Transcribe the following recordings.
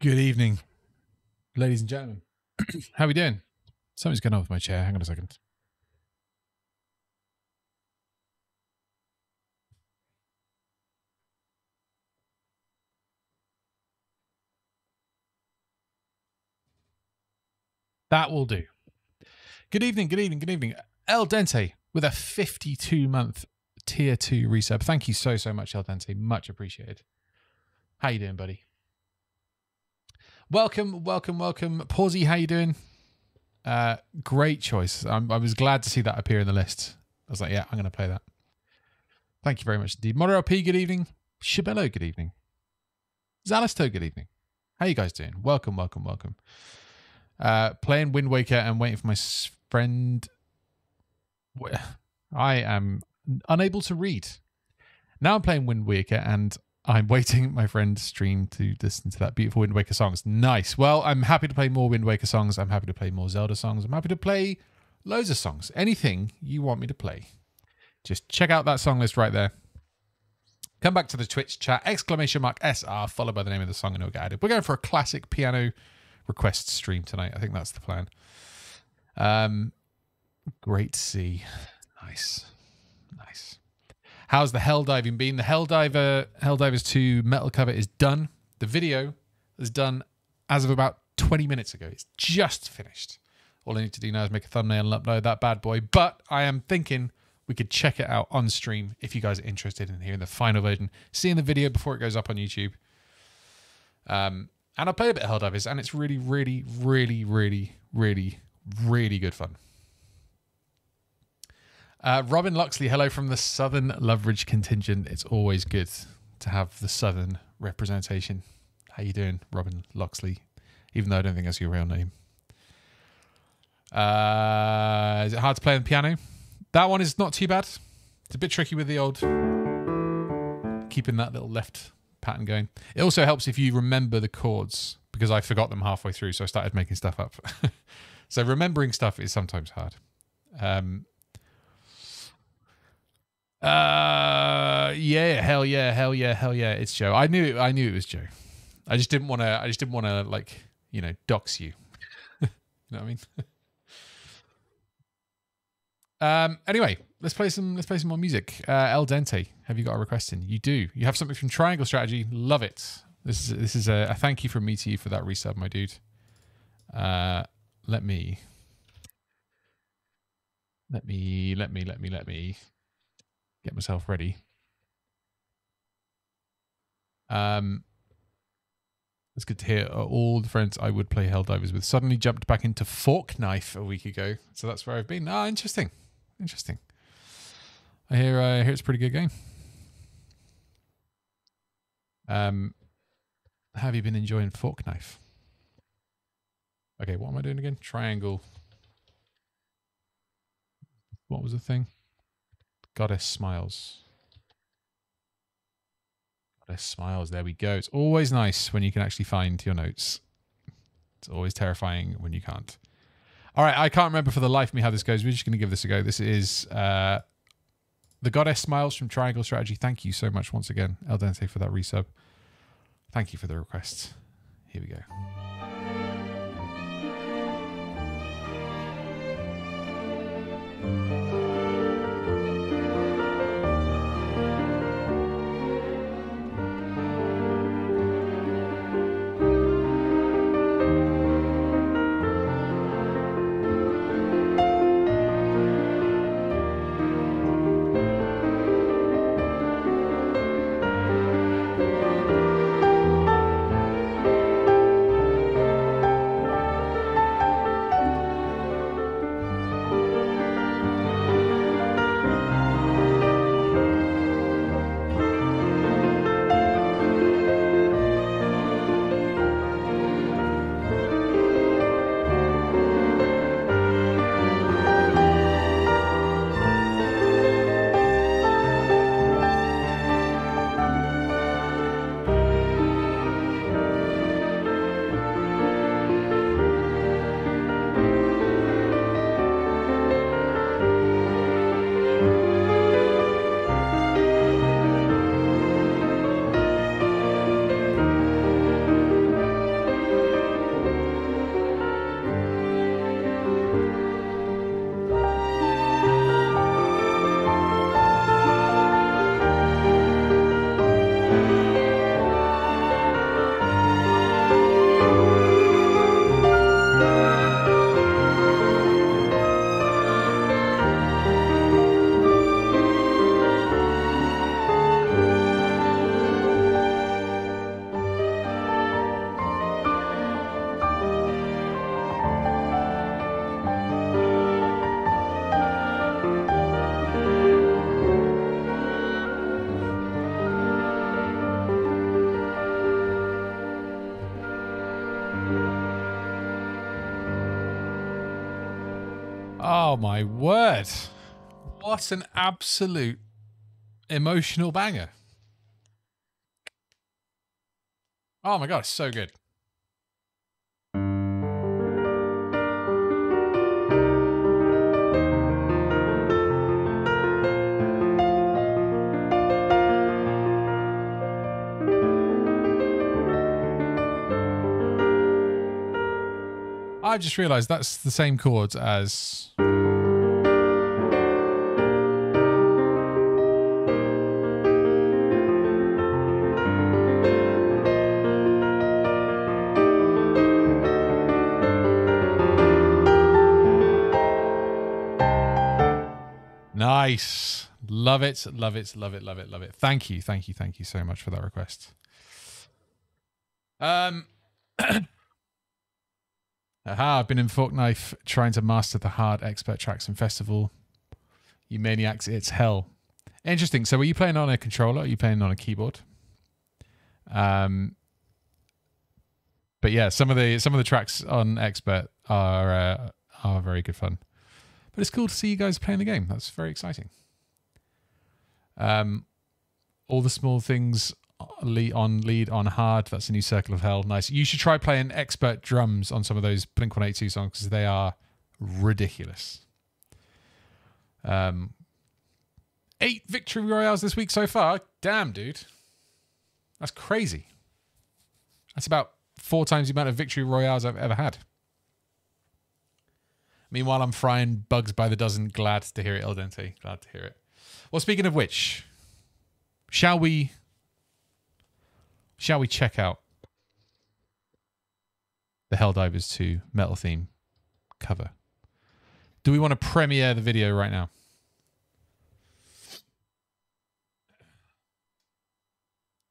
Good evening, ladies and gentlemen. How are we doing? Something's going on with my chair. Hang on a second. That will do. Good evening, good evening, good evening. El Dente with a 52 month tier 2 resub. Thank you so, so much, El Dente. Much appreciated. How you doing, buddy? Welcome, welcome, welcome. Pawsy, how you doing? Uh, great choice. I'm, I was glad to see that appear in the list. I was like, yeah, I'm going to play that. Thank you very much indeed. Mono P, good evening. Shibello, good evening. Zalisto, good evening. How you guys doing? Welcome, welcome, welcome. Uh, playing Wind Waker and waiting for my friend. I am unable to read. Now I'm playing Wind Waker and I'm waiting my friend's stream to listen to that beautiful Wind Waker songs. Nice. Well, I'm happy to play more Wind Waker songs. I'm happy to play more Zelda songs. I'm happy to play loads of songs. Anything you want me to play. Just check out that song list right there. Come back to the Twitch chat, exclamation mark SR, followed by the name of the song, and it'll get added. We're going for a classic piano request stream tonight. I think that's the plan. Um, great see. Nice, nice. How's the hell diving been? The Helldiver, Helldivers 2 metal cover is done. The video is done as of about 20 minutes ago. It's just finished. All I need to do now is make a thumbnail and upload that bad boy. But I am thinking we could check it out on stream if you guys are interested in hearing the final version, seeing the video before it goes up on YouTube. Um, and I played a bit of Helldivers, and it's really, really, really, really, really, really good fun. Uh, Robin Luxley, hello from the Southern Loveridge contingent. It's always good to have the Southern representation. How are you doing, Robin Luxley? Even though I don't think that's your real name. Uh, is it hard to play on the piano? That one is not too bad. It's a bit tricky with the old keeping that little left pattern going. It also helps if you remember the chords because I forgot them halfway through, so I started making stuff up. so remembering stuff is sometimes hard. Um, uh, yeah, hell yeah, hell yeah, hell yeah, it's Joe. I knew it, I knew it was Joe. I just didn't want to. I just didn't want to like you know dox you. you know what I mean? Um. Anyway, let's play some. Let's play some more music. Uh, El Dente, have you got a request in? You do. You have something from Triangle Strategy. Love it. This is this is a, a thank you from me to you for that resub, my dude. Uh, let me. Let me. Let me. Let me. Let me get myself ready. Um. It's good to hear all the friends I would play Helldivers with suddenly jumped back into Fork Knife a week ago. So that's where I've been. Ah, interesting. Interesting. I hear, uh, I hear it's a pretty good game. Um, have you been enjoying Fork Knife? Okay, what am I doing again? Triangle. What was the thing? Goddess Smiles. Goddess Smiles, there we go. It's always nice when you can actually find your notes. It's always terrifying when you can't. All right, I can't remember for the life of me how this goes. We're just going to give this a go. This is uh, the Goddess Smiles from Triangle Strategy. Thank you so much once again, El Dente, for that resub. Thank you for the request. Here we go. my word. What an absolute emotional banger. Oh my god, so good. I just realized that's the same chords as. Nice. Love it, love it, love it, love it, love it. Thank you, thank you, thank you so much for that request. Um Aha, I've been in Forkknife trying to master the hard expert tracks in festival. You maniacs, it's hell. Interesting. So, were you playing on a controller? Or are you playing on a keyboard? Um, but yeah, some of the some of the tracks on expert are uh, are very good fun. But it's cool to see you guys playing the game. That's very exciting. Um, all the small things lead on lead on hard. That's a new circle of hell. Nice. You should try playing expert drums on some of those Blink One Eight Two songs because they are ridiculous. Um, eight victory royales this week so far. Damn, dude, that's crazy. That's about four times the amount of victory royales I've ever had. Meanwhile, I'm frying bugs by the dozen. Glad to hear it, El Dente. Glad to hear it. Well, speaking of which, shall we Shall we check out the Helldivers 2 Metal Theme cover? Do we want to premiere the video right now?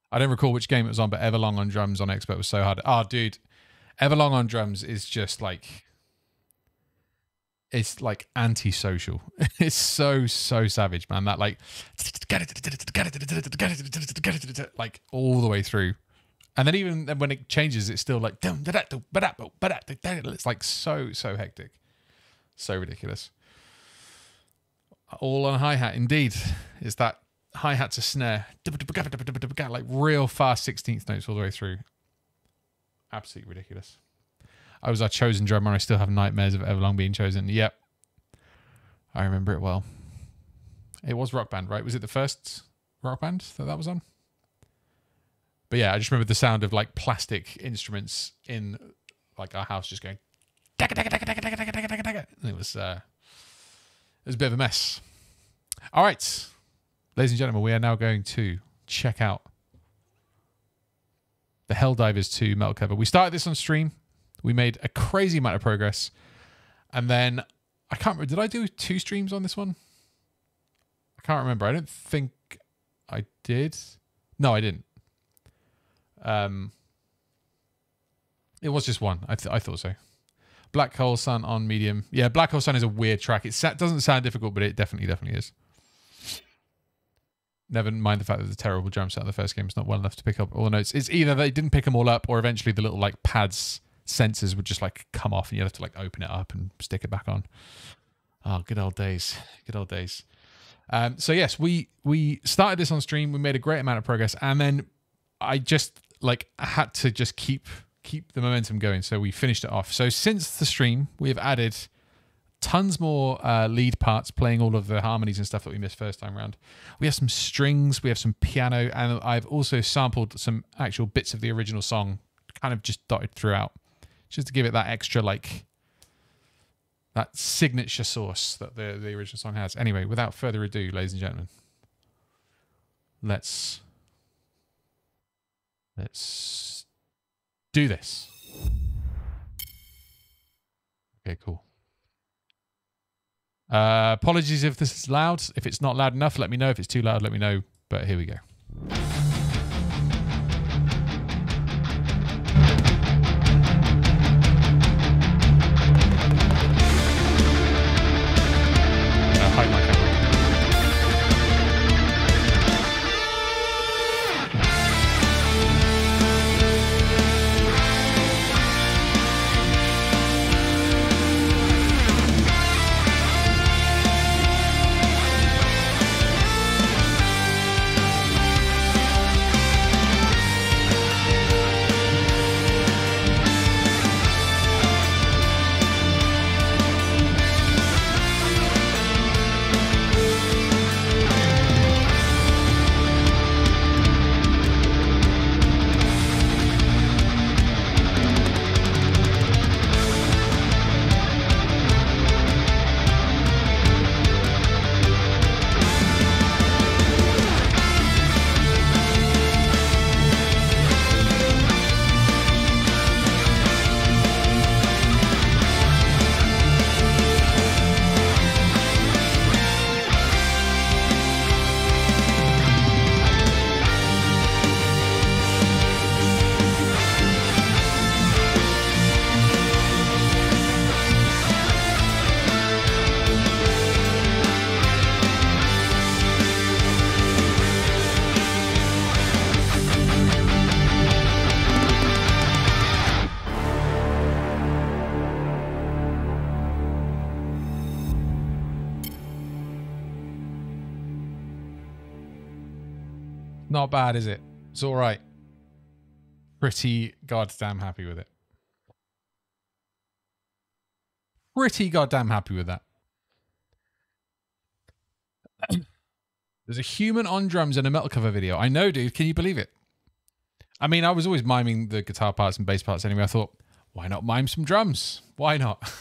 I don't recall which game it was on, but Everlong on drums on Expert was so hard. Oh, dude, Everlong on drums is just like it's like antisocial. It's so so savage, man. That like like all the way through, and then even when it changes, it's still like it's like so so hectic, so ridiculous. All on hi hat, indeed. Is that hi hat to snare, like real fast sixteenth notes all the way through. Absolutely ridiculous. I was our chosen drummer. I still have nightmares of Everlong being chosen. Yep. I remember it well. It was Rock Band, right? Was it the first Rock Band that that was on? But yeah, I just remember the sound of like plastic instruments in like our house just going. And it was uh, it was a bit of a mess. All right, ladies and gentlemen, we are now going to check out the Helldivers 2 metal cover. We started this on stream. We made a crazy amount of progress. And then I can't remember. Did I do two streams on this one? I can't remember. I don't think I did. No, I didn't. Um, it was just one. I, th- I thought so. Black Hole Sun on medium. Yeah, Black Hole Sun is a weird track. It sa- doesn't sound difficult, but it definitely, definitely is. Never mind the fact that the terrible drum set of the first game is not well enough to pick up all the notes. It's either they didn't pick them all up, or eventually the little like pads sensors would just like come off and you'd have to like open it up and stick it back on. Oh, good old days. Good old days. Um, so yes, we we started this on stream. We made a great amount of progress, and then I just like had to just keep keep the momentum going. So we finished it off. So since the stream, we have added tons more uh, lead parts, playing all of the harmonies and stuff that we missed first time around. We have some strings, we have some piano, and I've also sampled some actual bits of the original song, kind of just dotted throughout just to give it that extra like that signature sauce that the the original song has. Anyway, without further ado, ladies and gentlemen, let's let's do this. Okay, cool. Uh, apologies if this is loud. If it's not loud enough, let me know. If it's too loud, let me know. But here we go. Not bad, is it? It's all right. Pretty goddamn happy with it. Pretty goddamn happy with that. There's a human on drums in a metal cover video. I know, dude. Can you believe it? I mean, I was always miming the guitar parts and bass parts anyway. I thought, why not mime some drums? Why not?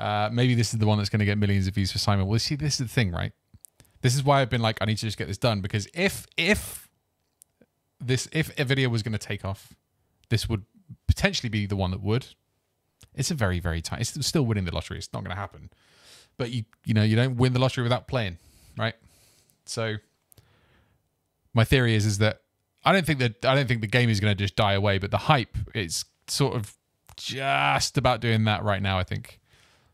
uh, maybe this is the one that's going to get millions of views for Simon. Well, see, this is the thing, right? This is why I've been like, I need to just get this done because if if this if a video was going to take off, this would potentially be the one that would. It's a very very tight. It's still winning the lottery. It's not going to happen, but you you know you don't win the lottery without playing, right? So my theory is is that I don't think that I don't think the game is going to just die away, but the hype is sort of just about doing that right now. I think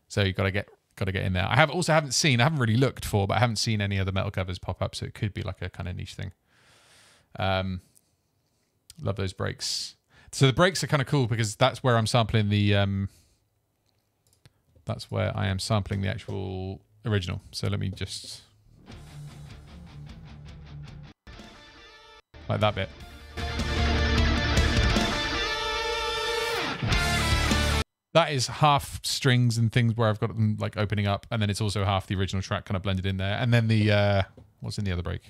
so. You got to get got to get in there. I have also haven't seen. I haven't really looked for, but I haven't seen any other metal covers pop up. So it could be like a kind of niche thing. Um, love those breaks. So the breaks are kind of cool because that's where I'm sampling the. Um, that's where I am sampling the actual original. So let me just like that bit. That is half strings and things where I've got them like opening up, and then it's also half the original track kind of blended in there, and then the uh, what's in the other break?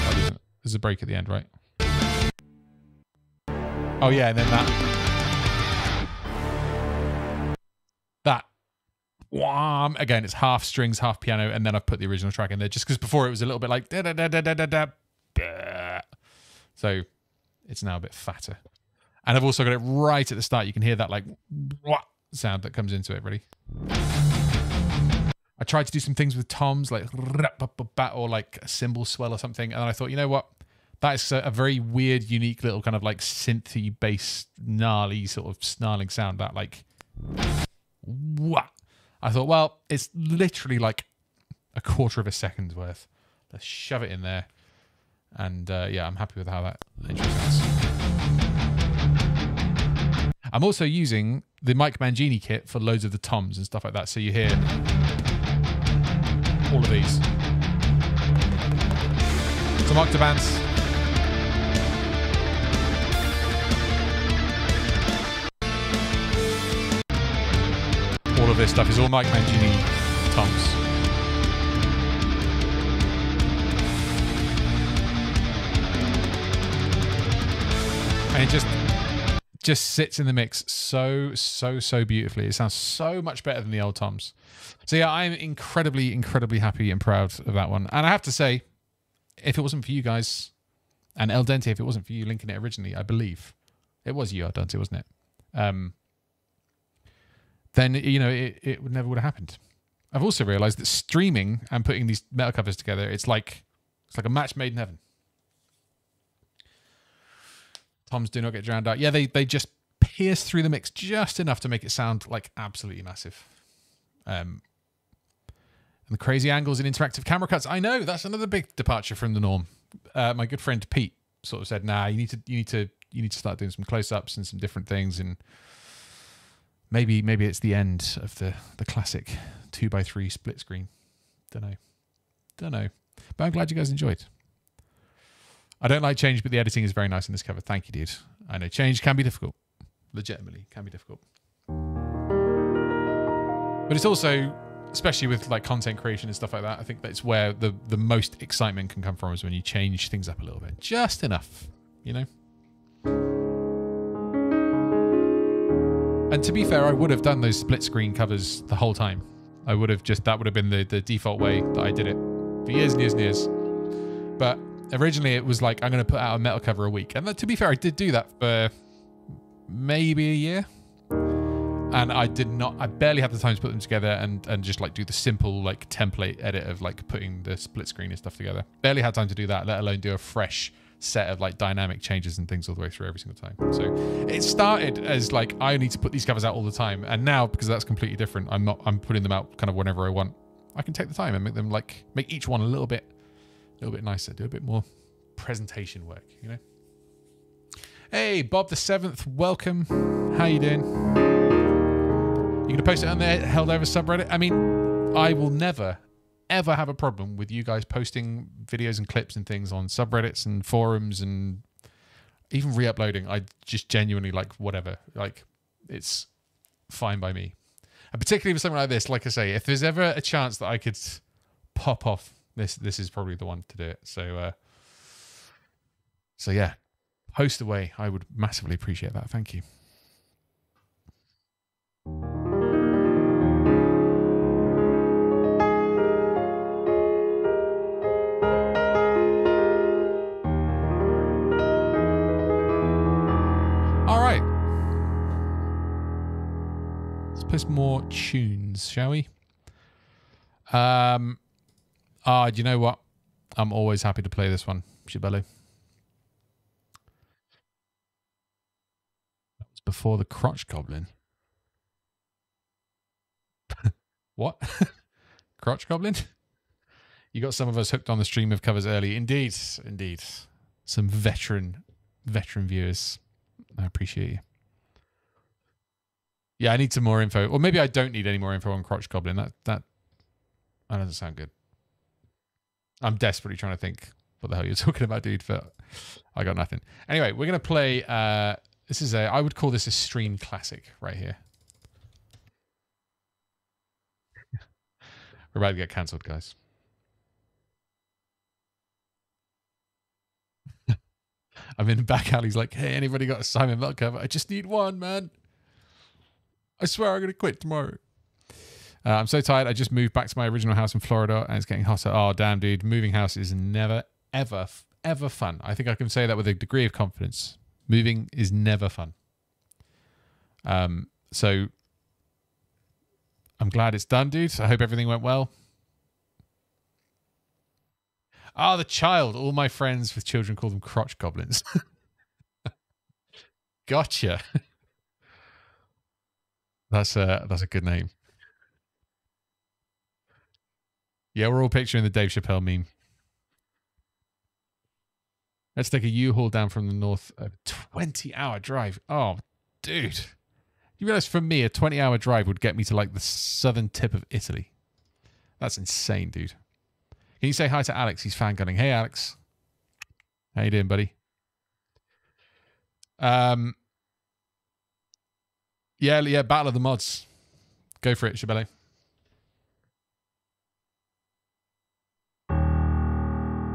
Oh, there's a break at the end, right? Oh yeah, and then that wham, again, it's half strings, half piano, and then I've put the original track in there just because before it was a little bit like da da da da da da da. So it's now a bit fatter. And I've also got it right at the start. You can hear that like sound that comes into it, really. I tried to do some things with toms, like or like a cymbal swell or something, and I thought, you know what? That is a very weird, unique little kind of like synthy bass, gnarly sort of snarling sound. That like I thought, well, it's literally like a quarter of a second's worth. Let's shove it in there. And uh, yeah, I'm happy with how that intro sounds. I'm also using the Mike Mangini kit for loads of the toms and stuff like that. So you hear all of these. Some Octobans, all of this stuff is all Mike Mangini toms. And it just just sits in the mix so so so beautifully. It sounds so much better than the old toms. So yeah, I'm incredibly incredibly happy and proud of that one. And I have to say, if it wasn't for you guys and El Dente, if it wasn't for you linking it originally, I believe it was you El Dente, wasn't it? Um, then you know it, it would never would have happened. I've also realized that streaming and putting these metal covers together, it's like it's like a match made in heaven. Toms do not get drowned out. Yeah, they they just pierce through the mix just enough to make it sound like absolutely massive. Um, and the crazy angles and interactive camera cuts. I know that's another big departure from the norm. Uh, my good friend Pete sort of said, "Nah, you need to you need to you need to start doing some close ups and some different things." And Maybe maybe it's the end of the the classic two by three split screen. Don't know. Don't know. But I'm glad you guys enjoyed. I don't like change, but the editing is very nice in this cover. Thank you, dude. I know change can be difficult. Legitimately, can be difficult. But it's also, especially with like content creation and stuff like that, I think that's where the the most excitement can come from is when you change things up a little bit, just enough, you know. And to be fair, I would have done those split screen covers the whole time. I would have just, that would have been the, the default way that I did it for years and years and years. But originally it was like, I'm going to put out a metal cover a week. And to be fair, I did do that for maybe a year. And I did not, I barely had the time to put them together and, and just like do the simple like template edit of like putting the split screen and stuff together. Barely had time to do that, let alone do a fresh set of like dynamic changes and things all the way through every single time. So it started as like I need to put these covers out all the time, and now because that's completely different, I'm not. I'm putting them out kind of whenever I want. I can take the time and make them like make each one a little bit, a little bit nicer, do a bit more presentation work. You know. Hey, Bob the Seventh, welcome. How you doing? You gonna post it on there, Helldiver subreddit? I mean, I will never, ever have a problem with you guys posting videos and clips and things on subreddits and forums and even re-uploading. I just genuinely like whatever. Like it's fine by me. And particularly for something like this, like I say, if there's ever a chance that I could pop off, this this is probably the one to do it. So uh so yeah, post away. I would massively appreciate that. Thank you. All right. Let's play some more tunes, shall we? Um, ah, do you know what? I'm always happy to play this one, Shibelu. That was before the crotch goblin. what? crotch goblin? You got some of us hooked on the stream of covers early. Indeed, indeed. Some veteran, veteran viewers. I appreciate you. Yeah, I need some more info, or maybe I don't need any more info on Crotch Goblin. That that that doesn't sound good. I'm desperately trying to think what the hell you're talking about, dude. But I got nothing. Anyway, we're gonna play. Uh, this is a. I would call this a stream classic right here. We're about to get cancelled, guys. I'm in the back alley. He's like, hey, anybody got a Simon Milk cover? I just need one, man. I swear I'm to quit tomorrow. Uh, I'm so tired. I just moved back to my original house in Florida and it's getting hotter. Oh, damn, dude. Moving house is never, ever, ever fun. I think I can say that with a degree of confidence. Moving is never fun. Um, so I'm glad it's done, dude. I hope everything went well. Ah, the child. All my friends with children call them crotch goblins. gotcha. That's a that's a good name. Yeah, we're all picturing the Dave Chappelle meme. Let's take a U-Haul down from the north. A 20-hour drive. Oh, dude. You realize for me, a 20-hour drive would get me to like the southern tip of Italy. That's insane, dude. Can you say hi to Alex? He's fan gunning. Hey, Alex. How you doing, buddy? Um, yeah, yeah. Battle of the Mods. Go for it, Shabelle.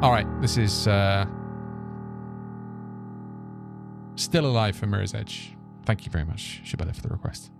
All right, this is uh, still alive for Mirror's Edge. Thank you very much, Shabelle, for the request.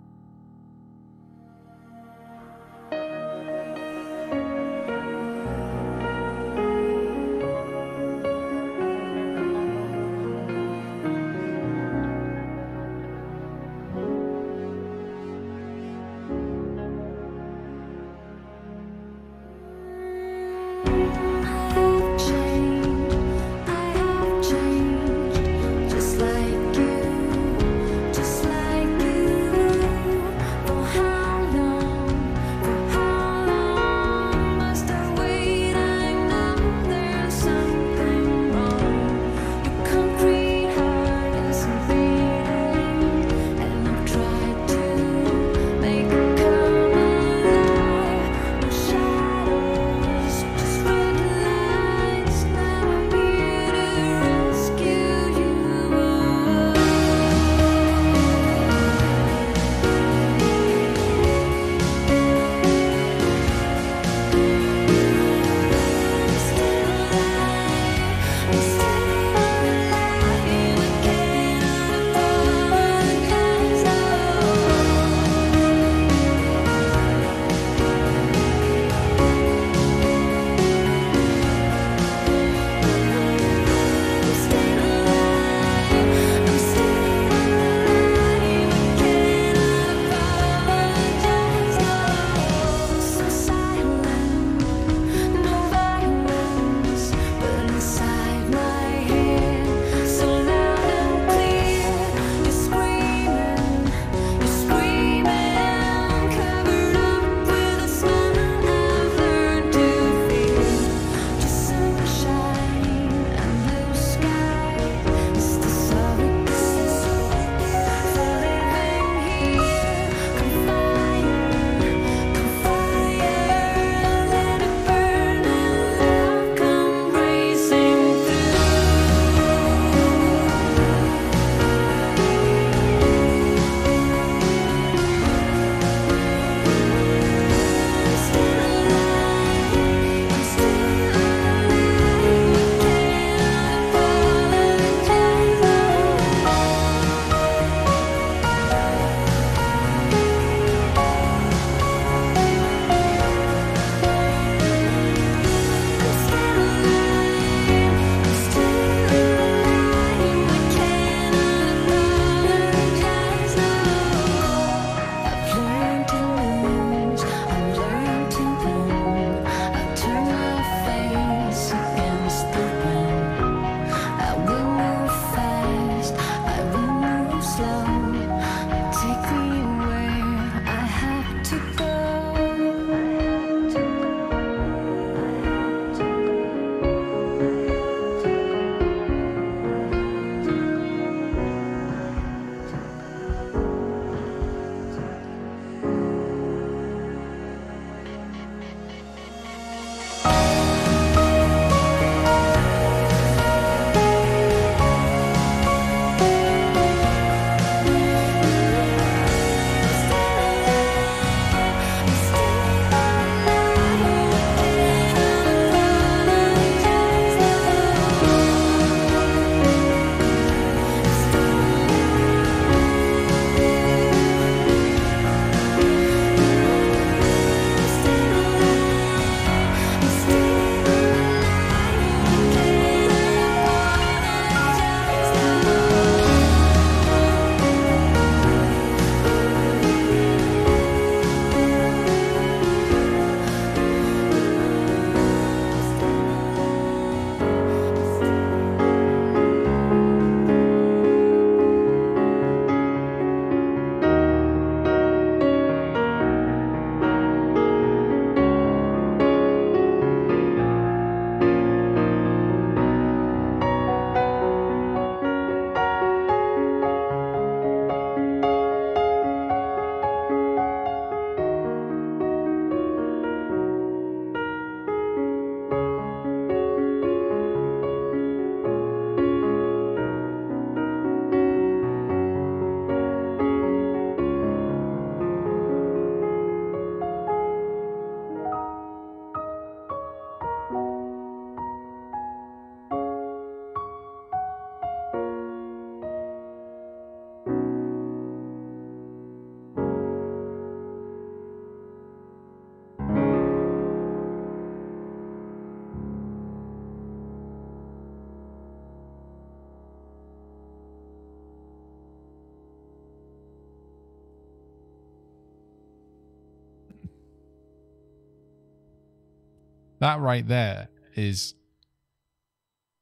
That right there is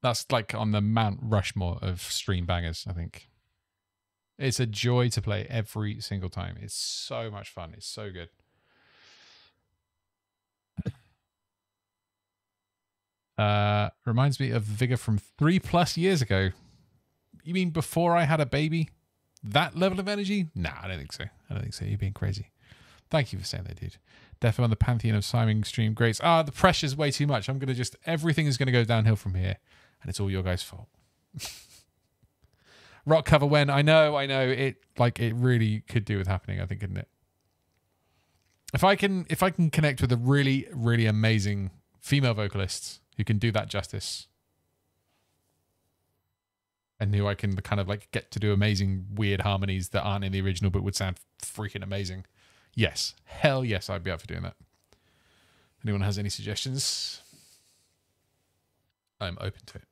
that's like on the Mount Rushmore of stream bangers, I think. It's a joy to play every single time. It's so much fun. It's so good. Uh, reminds me of Vigor from three plus years ago. You mean before I had a baby? That level of energy? Nah, I don't think so. I don't think so. You're being crazy. Thank you for saying that, dude. Defo on the pantheon of Simon stream greats. Ah, the pressure's way too much. I'm gonna just everything is gonna go downhill from here, and it's all your guys' fault. Rock cover when I know, I know it. Like it really could do with happening. I think, isn't it? If I can, if I can connect with a really, really amazing female vocalist who can do that justice, and who I can kind of like get to do amazing, weird harmonies that aren't in the original but would sound freaking amazing. Yes, hell yes, I'd be up for doing that. Anyone has any suggestions? I'm open to it.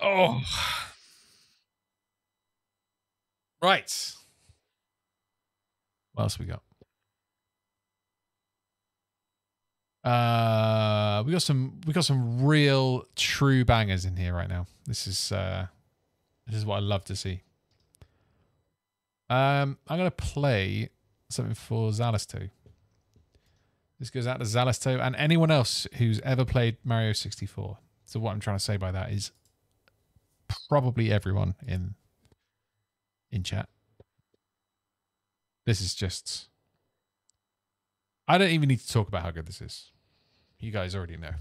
Oh. Right. What else we got? Uh, we got some we got some real true bangers in here right now. This is uh this is what I love to see. Um, I'm gonna play something for Zalisto. This goes out to Zalisto and anyone else who's ever played Mario 64. So what I'm trying to say by that is probably everyone in in chat. This is just I don't even need to talk about how good this is. You guys already know.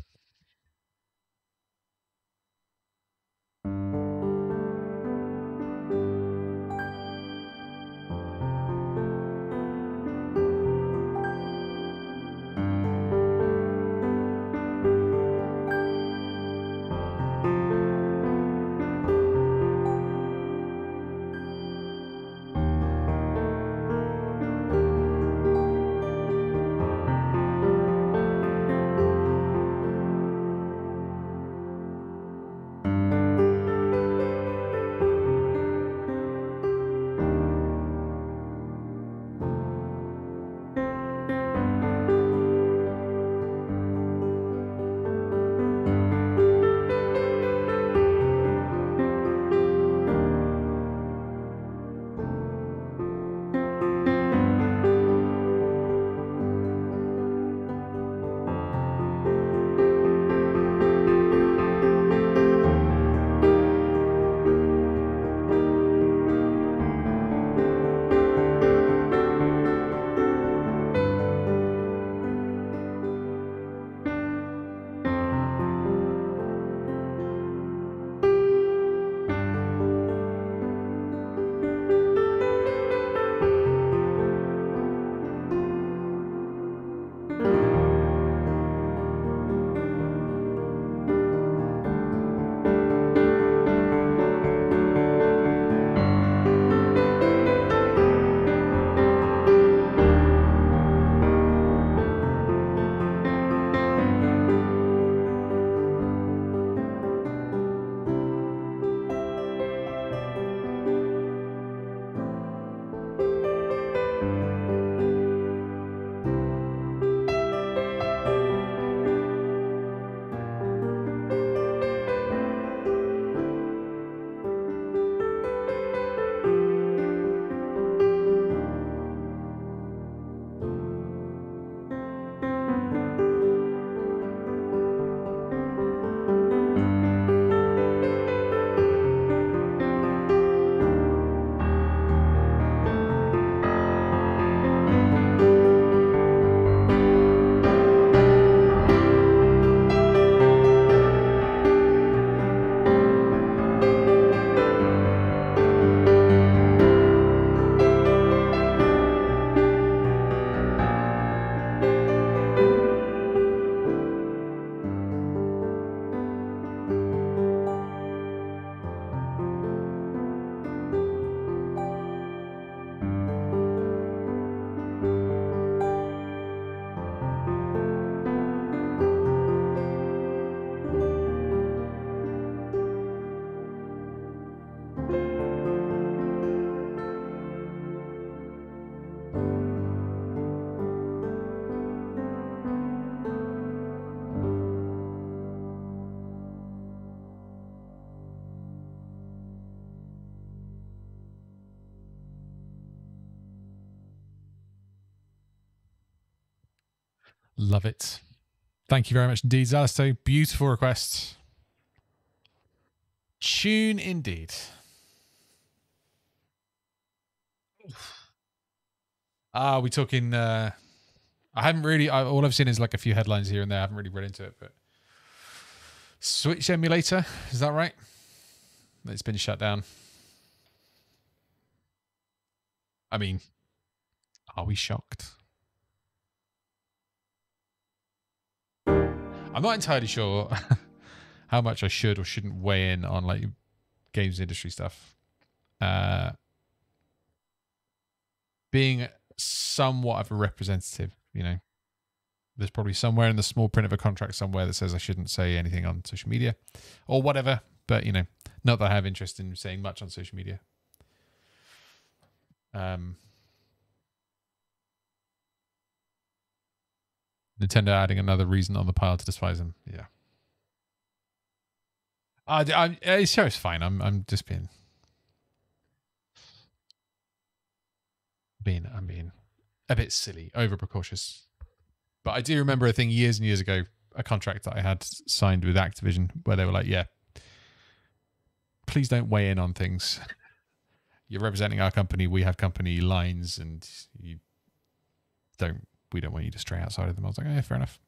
Love it. Thank you very much indeed, Zalisto. Beautiful request. Tune indeed. Ah, we talking? Uh, I haven't really. I, all I've seen is like a few headlines here and there. I haven't really read into it, but Switch emulator is that right? It's been shut down. I mean, are we shocked? I'm not entirely sure how much I should or shouldn't weigh in on like games industry stuff. Uh, being somewhat of a representative, you know, there's probably somewhere in the small print of a contract somewhere that says I shouldn't say anything on social media or whatever. But you know, not that I have interest in saying much on social media. Um, Nintendo adding another reason on the pile to despise them. Yeah. Uh, I, I, sure, it's fine. I'm, I'm just being, being, I'm being a bit silly, over precautious. But I do remember a thing years and years ago, a contract that I had signed with Activision where they were like, "Yeah, please don't weigh in on things. You're representing our company. We have company lines, and you don't we don't want you to stray outside of them. I was like, yeah, fair enough.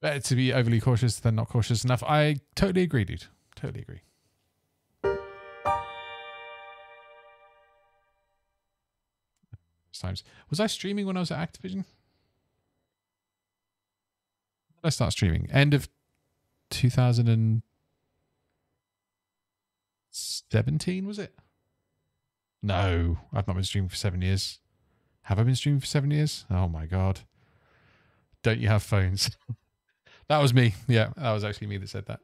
Better to be overly cautious than not cautious enough. I totally agree, dude. Totally agree. Times was I streaming when I was at Activision? I start streaming end of 2017 was it? No, I've not been streaming for seven years. Have I been streaming for seven years? Oh my god! Don't you have phones? that was me. Yeah, that was actually me that said that.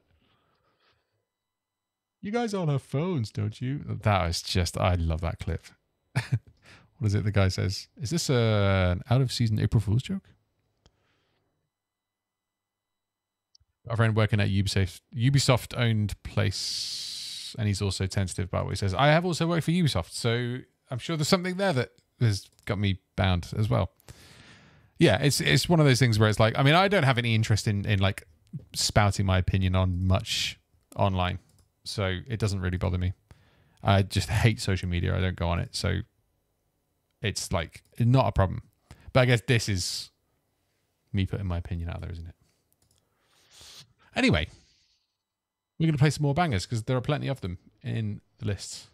You guys all have phones, don't you? That was just. I love that clip. what is it? The guy says, "Is this a, an out of season April Fool's joke?" A friend working at Ubisoft, Ubisoft owned place, and he's also tentative about what he says. I have also worked for Ubisoft, so I'm sure there's something there that has got me bound as well. Yeah, it's it's one of those things where it's like, I mean, I don't have any interest in in like spouting my opinion on much online, so it doesn't really bother me. I just hate social media. I don't go on it, so it's like not a problem. But I guess this is me putting my opinion out there, isn't it? Anyway, we're going to play some more bangers because there are plenty of them in the list.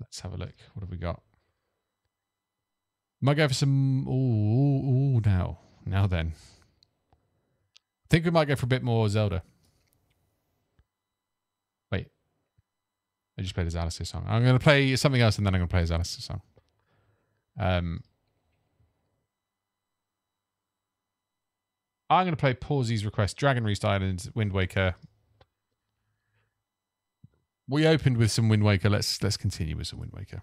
Let's have a look. What have we got? Might go for some. Oh, now. Now then. I think we might go for a bit more Zelda. Wait. I just played a Alice's song. I'm going to play something else and then I'm going to play a Alice's song. Um, I'm going to play Pawsy's request Dragon Roost Islands, Wind Waker. We opened with some Wind Waker. Let's let's continue with some Wind Waker.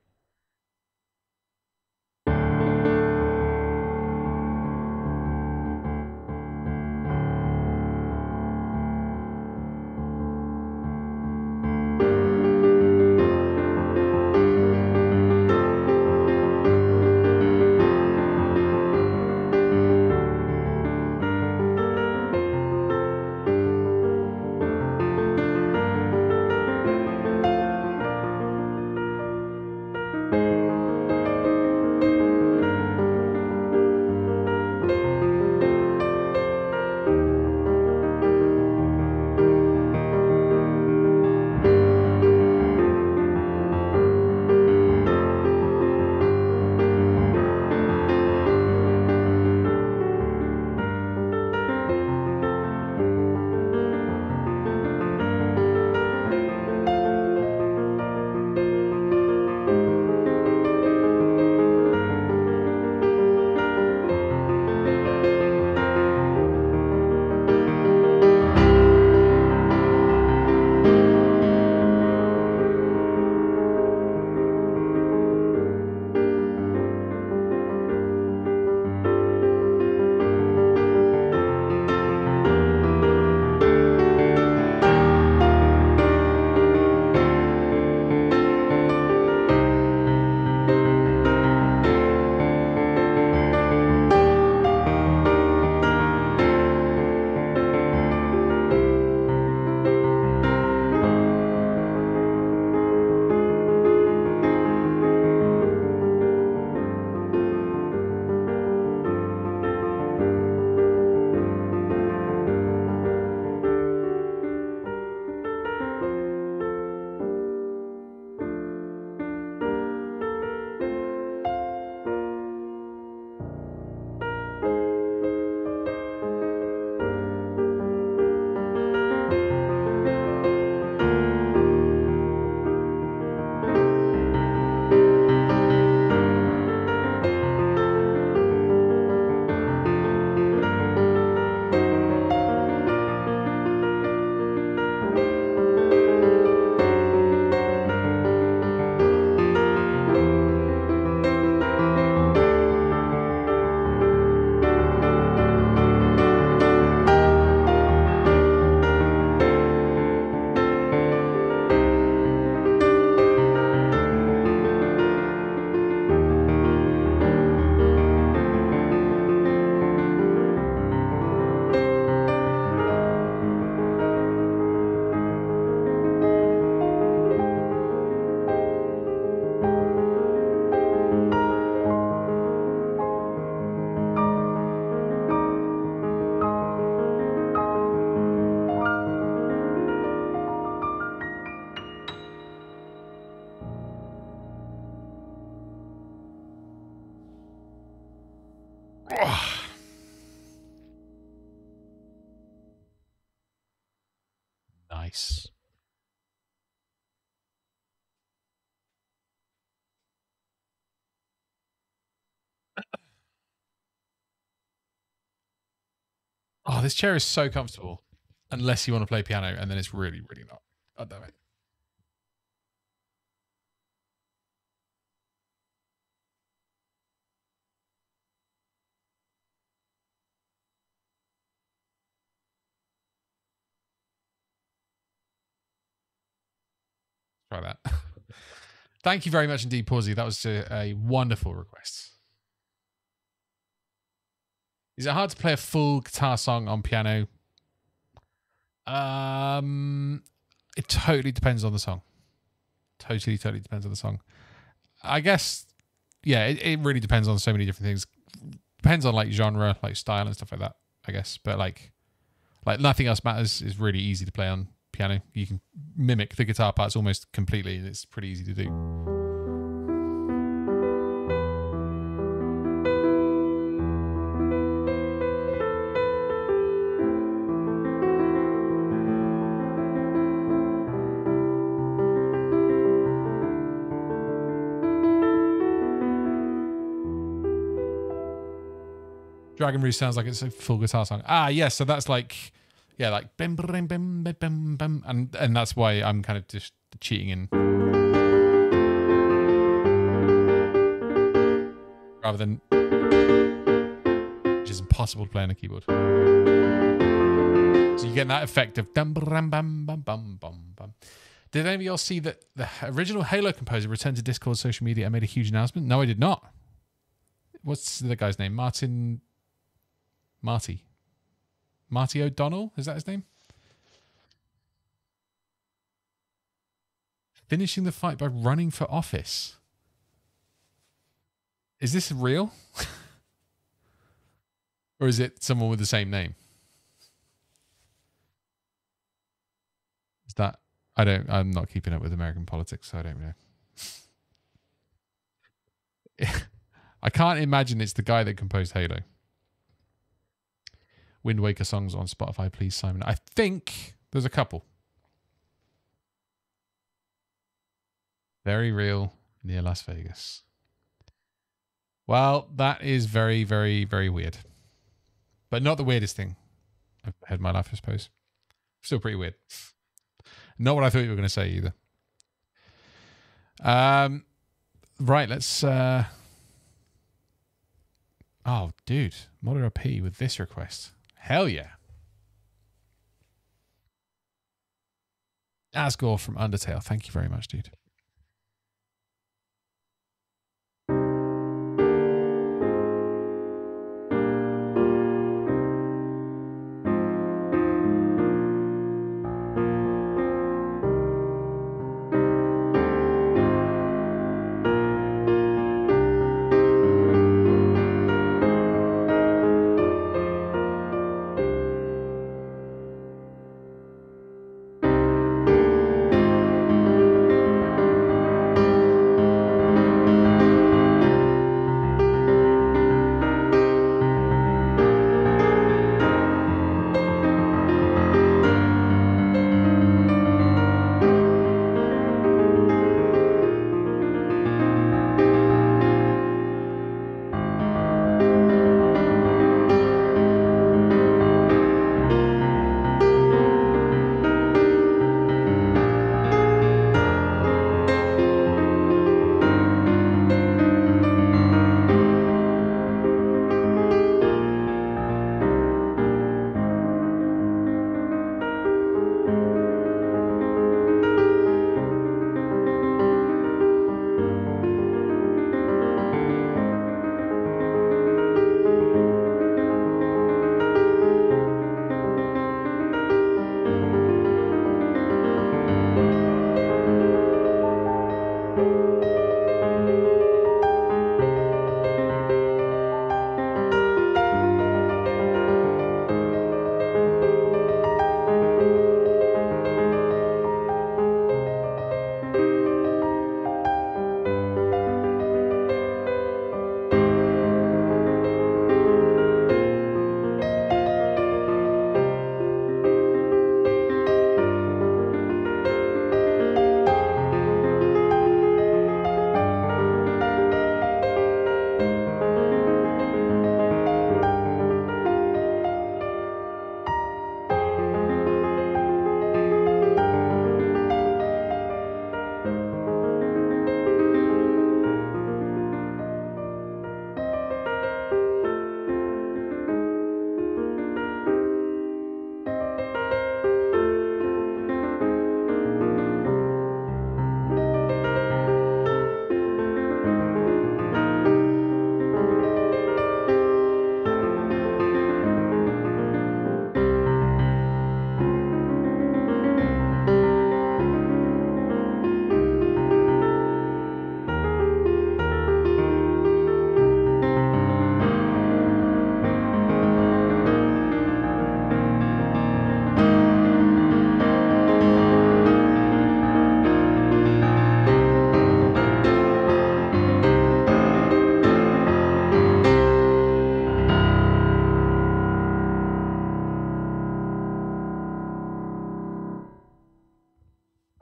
Oh, this chair is so comfortable. Unless you want to play piano, and then it's really, really not. Oh, damn it. Try that. Thank you very much indeed, Pawsy. That was a, a wonderful request. Is it hard to play a full guitar song on piano? Um, it totally depends on the song. Totally, totally depends on the song. I guess, yeah, it, it really depends on so many different things. Depends on like genre, like style and stuff like that. I guess, but like, like nothing else matters. is really easy to play on piano. You can mimic the guitar parts almost completely. It's pretty easy to do. Dragon Roost sounds like it's a full guitar song. Ah, yes. Yeah, so that's like, yeah, like bim, bim, bim, bim, bim, and and that's why I'm kind of just cheating in, rather than, which is impossible to play on a keyboard. So you get that effect of dum bum bum bum bum bum bum. Did any of y'all see that the original Halo composer returned to Discord social media and made a huge announcement? No, I did not. What's the guy's name? Martin Marty. Marty O'Donnell? Is that his name? Finishing the fight by running for office. Is this real? or is it someone with the same name? Is that I don't I'm not keeping up with American politics, so I don't know. I can't imagine it's the guy that composed Halo. Wind Waker songs on Spotify, please, Simon. I think there's a couple. Very real near Las Vegas. Well, that is very, very, very weird. But not the weirdest thing I've had in my life, I suppose. Still pretty weird. Not what I thought you were going to say either. Um, right, let's. Uh... Oh, dude, Modern P with this request. Hell yeah. Asgore from Undertale. Thank you very much, dude.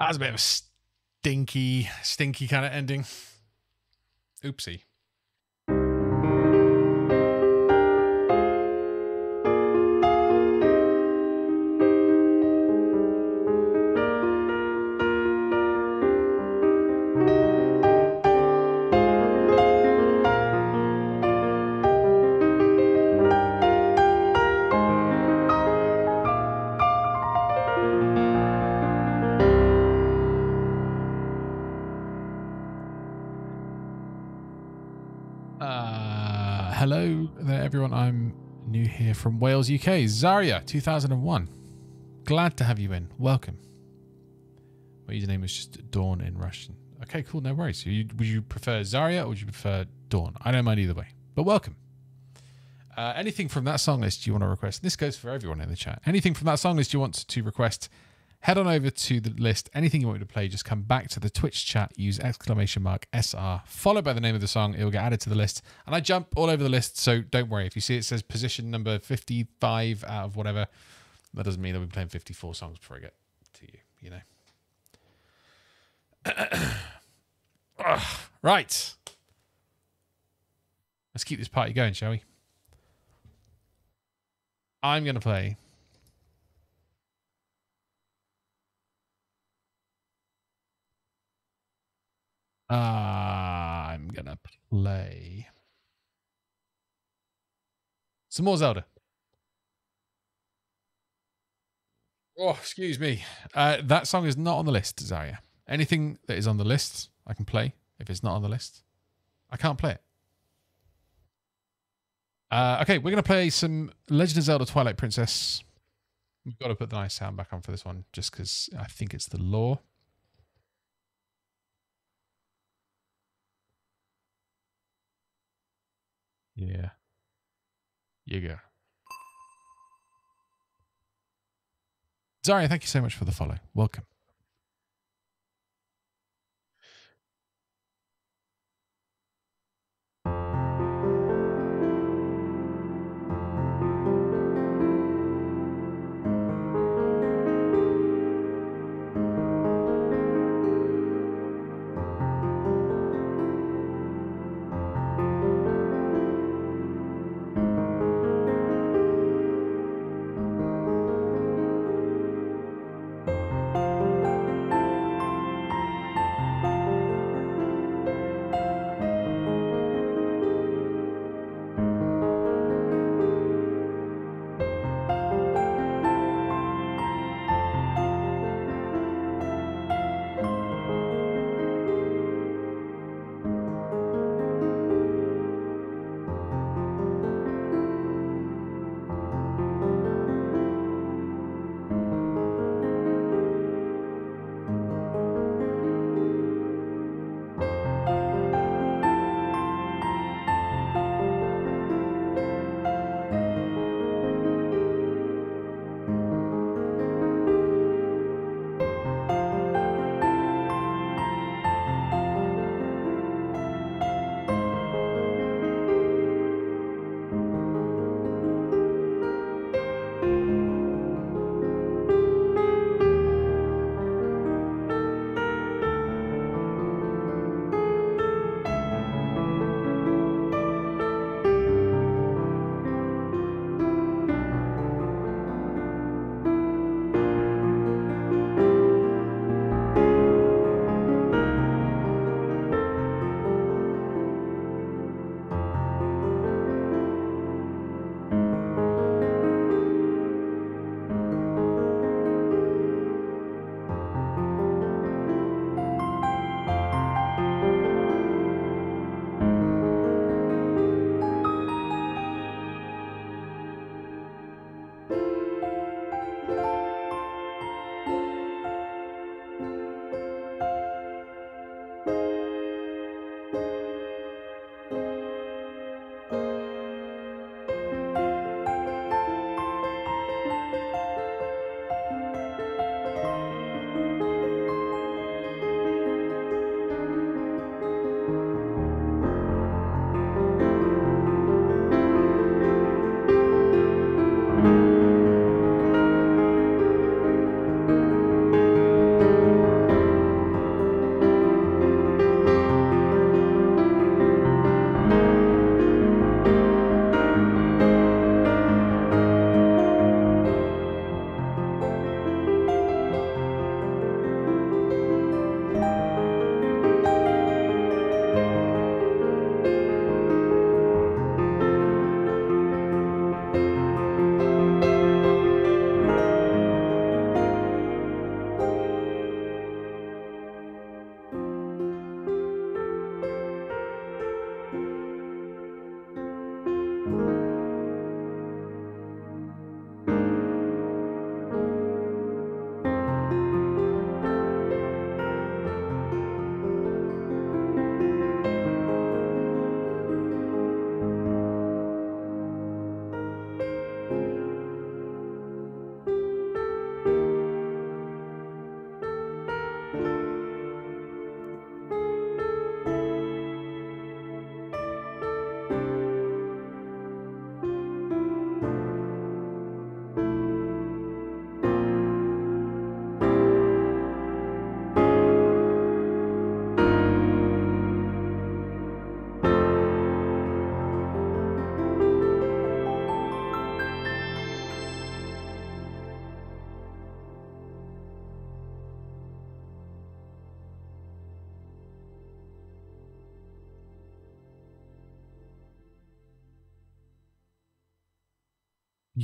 That was a bit of a stinky, stinky kind of ending. Oopsie. From Wales, UK. Zarya, 2001. Glad to have you in. Welcome. My username is just Dawn in Russian. Okay, cool. No worries. You, would you prefer Zarya or would you prefer Dawn? I don't mind either way, but welcome. Uh, anything from that song list you want to request? This goes for everyone in the chat. Anything from that song list you want to request? Head on over to the list. Anything you want me to play, just come back to the Twitch chat. Use exclamation mark SR followed by the name of the song. It will get added to the list, and I jump all over the list. So don't worry if you see it says position number fifty-five out of whatever. That doesn't mean that we're playing fifty-four songs before I get to you. You know. Right. Let's keep this party going, shall we? I'm going to play. Uh, I'm to play some more Zelda. Oh, excuse me. Uh, that song is not on the list, Zarya. Anything that is on the list, I can play. If it's not on the list, I can't play it. Uh, okay, we're going to play some Legend of Zelda Twilight Princess. We've got to put the nice sound back on for this one just because I think it's the law. Yeah. You go. Zarya, thank you so much for the follow. Welcome.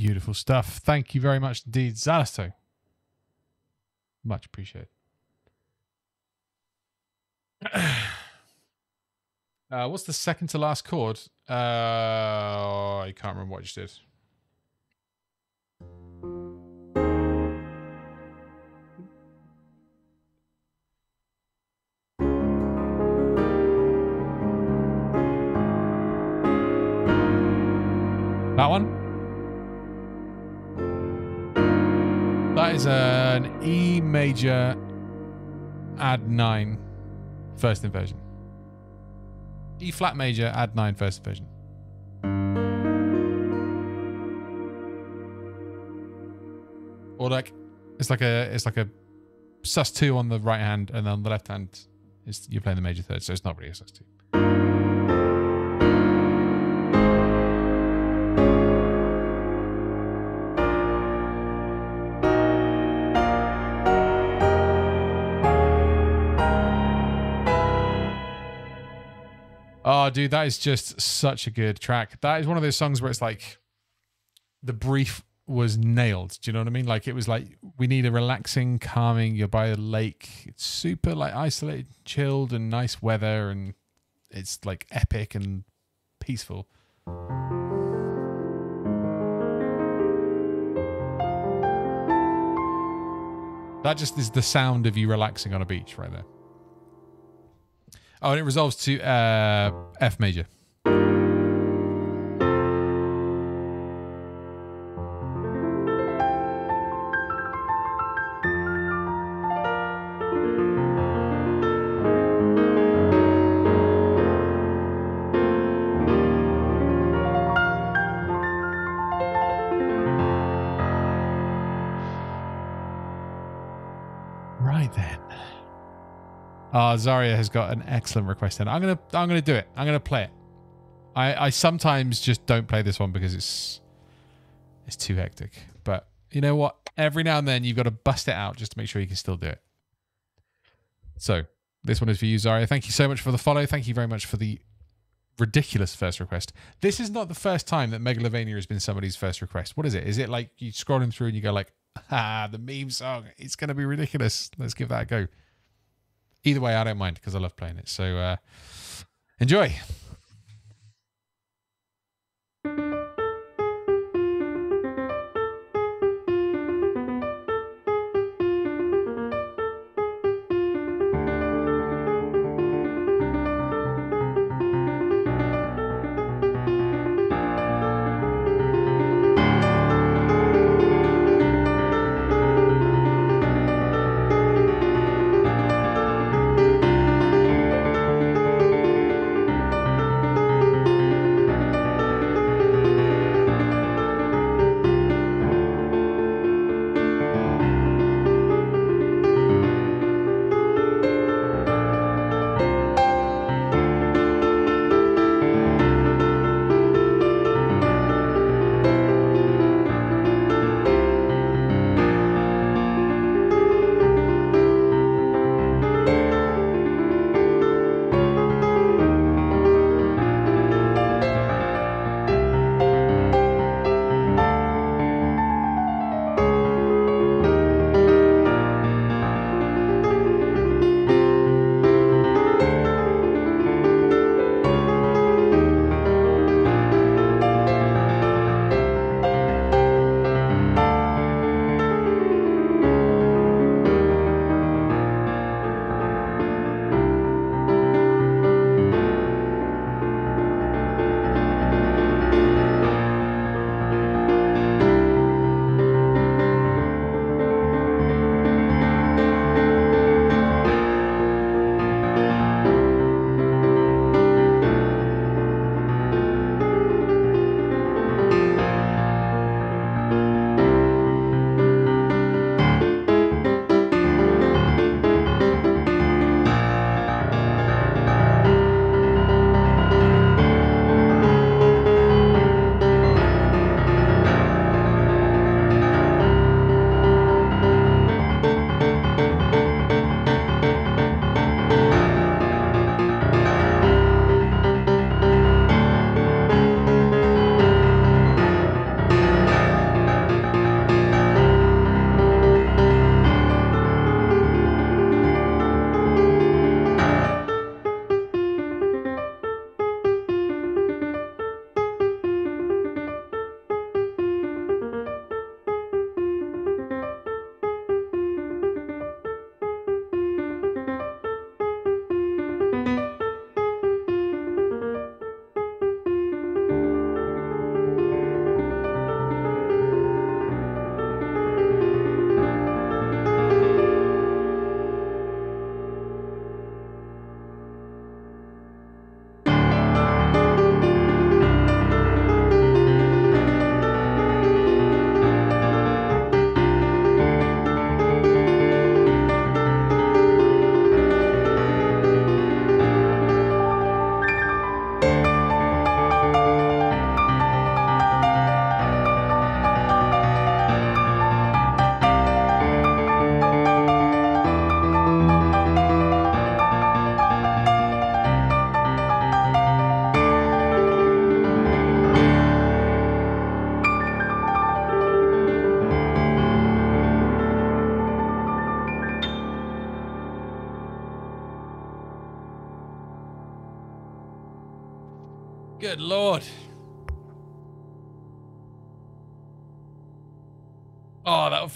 Beautiful stuff. Thank you very much indeed, Zalasto. Much appreciated. uh, what's the second to last chord? Uh, I can't remember what you did. Major add 9 first inversion. E flat major add 9 first inversion. Or like it's like a it's like a sus 2 on the right hand and then on the left hand is you're playing the major third, so it's not really a sus 2. Oh, dude, that is just such a good track. That is one of those songs where it's like the brief was nailed. Do you know what I mean? Like it was like we need a relaxing, calming. You're by a lake. It's super like isolated, chilled, and nice weather, and it's like epic and peaceful. That just is the sound of you relaxing on a beach right there. Oh, and it resolves to uh, F major. Zaria has got an excellent request in. I'm gonna I'm gonna do it. I'm gonna play it. I, I sometimes just don't play this one because it's it's too hectic. But you know what? Every now and then you've got to bust it out just to make sure you can still do it. So this one is for you, Zaria. Thank you so much for the follow. Thank you very much for the ridiculous first request. This is not the first time that Megalovania has been somebody's first request. What is it? Is it like you scrolling through and you go like, ah, the meme song. It's gonna be ridiculous. Let's give that a go. Either way, I don't mind because I love playing it. So uh, enjoy.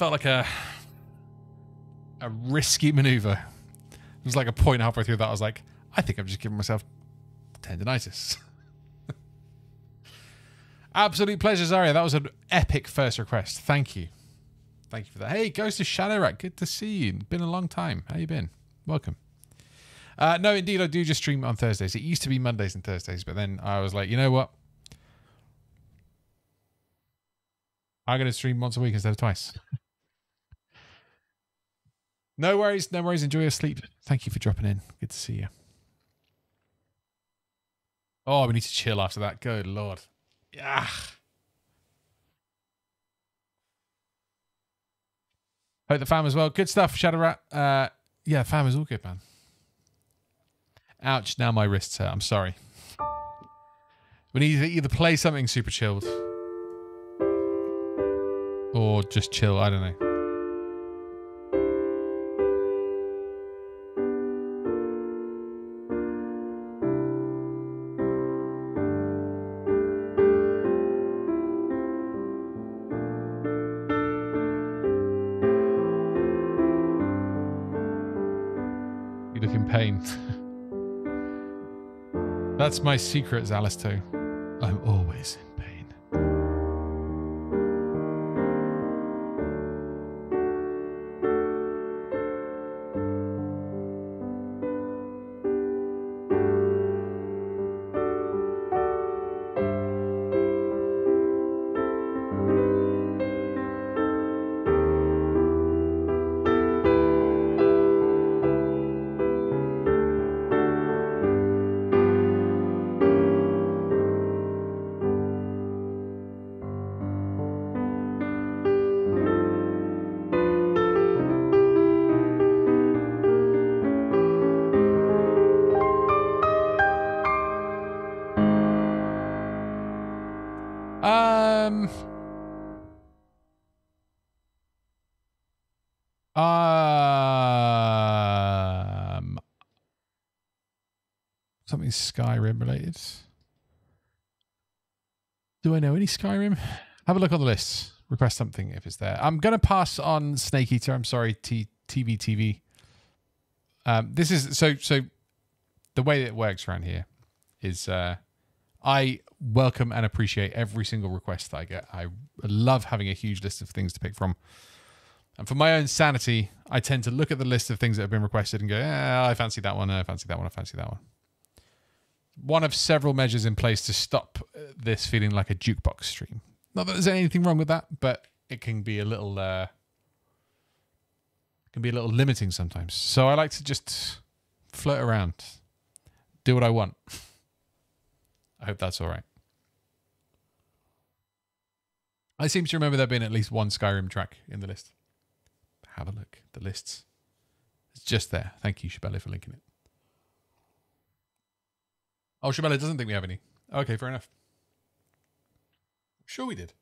Felt like a a risky maneuver. It was like a point halfway through that I was like, I think I'm just giving myself tendonitis. Absolute pleasure, Zaria. That was an epic first request. Thank you. Thank you for that. Hey, Ghost of Shadow Rat. Good to see you. Been a long time. How you been? Welcome. Uh, no, indeed, I do just stream on Thursdays. It used to be Mondays and Thursdays, but then I was like, you know what? I'm going to stream once a week instead of twice. No worries. No worries. Enjoy your sleep. Thank you for dropping in. Good to see you. Oh, we need to chill after that. Good lord. Yeah. Hope the fam as well. Good stuff, Shadow Rat. Uh, yeah, fam is all good, man. Ouch, now my wrists hurt. I'm sorry. We need to either play something super chilled or just chill. I don't know. That's my secret, Zalisto. I'm always Something Skyrim related. Do I know any Skyrim? Have a look on the list. Request something if it's there. I'm gonna pass on Snake Eater. I'm sorry, T- TV TV. Um, this is so so. The way that it works around here is uh, I welcome and appreciate every single request that I get. I love having a huge list of things to pick from. And for my own sanity, I tend to look at the list of things that have been requested and go, yeah, I fancy that one, I fancy that one, I fancy that one. One of several measures in place to stop uh, this feeling like a jukebox stream. Not that there's anything wrong with that, but it can be a little uh, can be a little limiting sometimes. So I like to just float around, do what I want. I hope that's all right. I seem to remember there being at least one Skyrim track in the list. Have a look. The lists. It's just there. Thank you, Shabelle, for linking it. Oh, Shabelle doesn't think we have any. Okay, fair enough. Sure we did.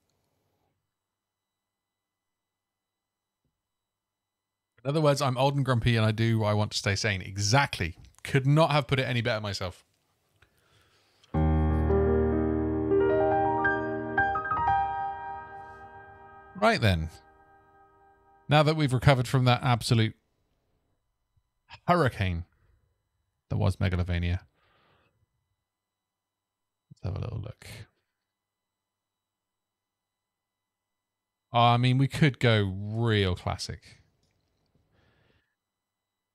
In other words, I'm old and grumpy and I do I want to stay sane. Exactly. Could not have put it any better myself. Right then. Now that we've recovered from that absolute hurricane that was Megalovania, let's have a little look. Oh, I mean, we could go real classic.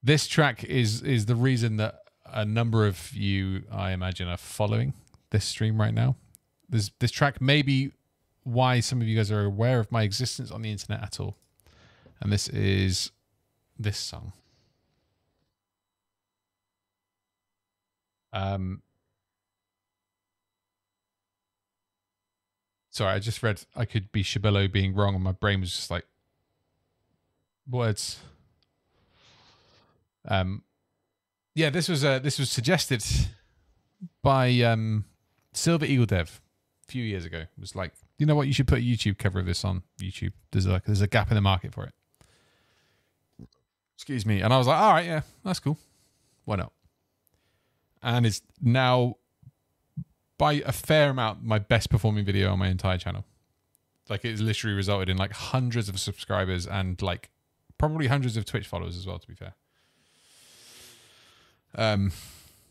This track is is the reason that a number of you, I imagine, are following this stream right now. This this track may be why some of you guys are aware of my existence on the internet at all. And this is this song. Um Sorry, I just read I could be Shabello being wrong and my brain was just like words. Um yeah, this was uh this was suggested by um Silver Eagle Dev a few years ago. It was like you know what? You should put a YouTube cover of this on YouTube. There's like there's a gap in the market for it. Excuse me. And I was like, all right, yeah, that's cool. Why not? And it's now by a fair amount my best performing video on my entire channel. Like it's literally resulted in like hundreds of subscribers and like probably hundreds of Twitch followers as well. To be fair. Um,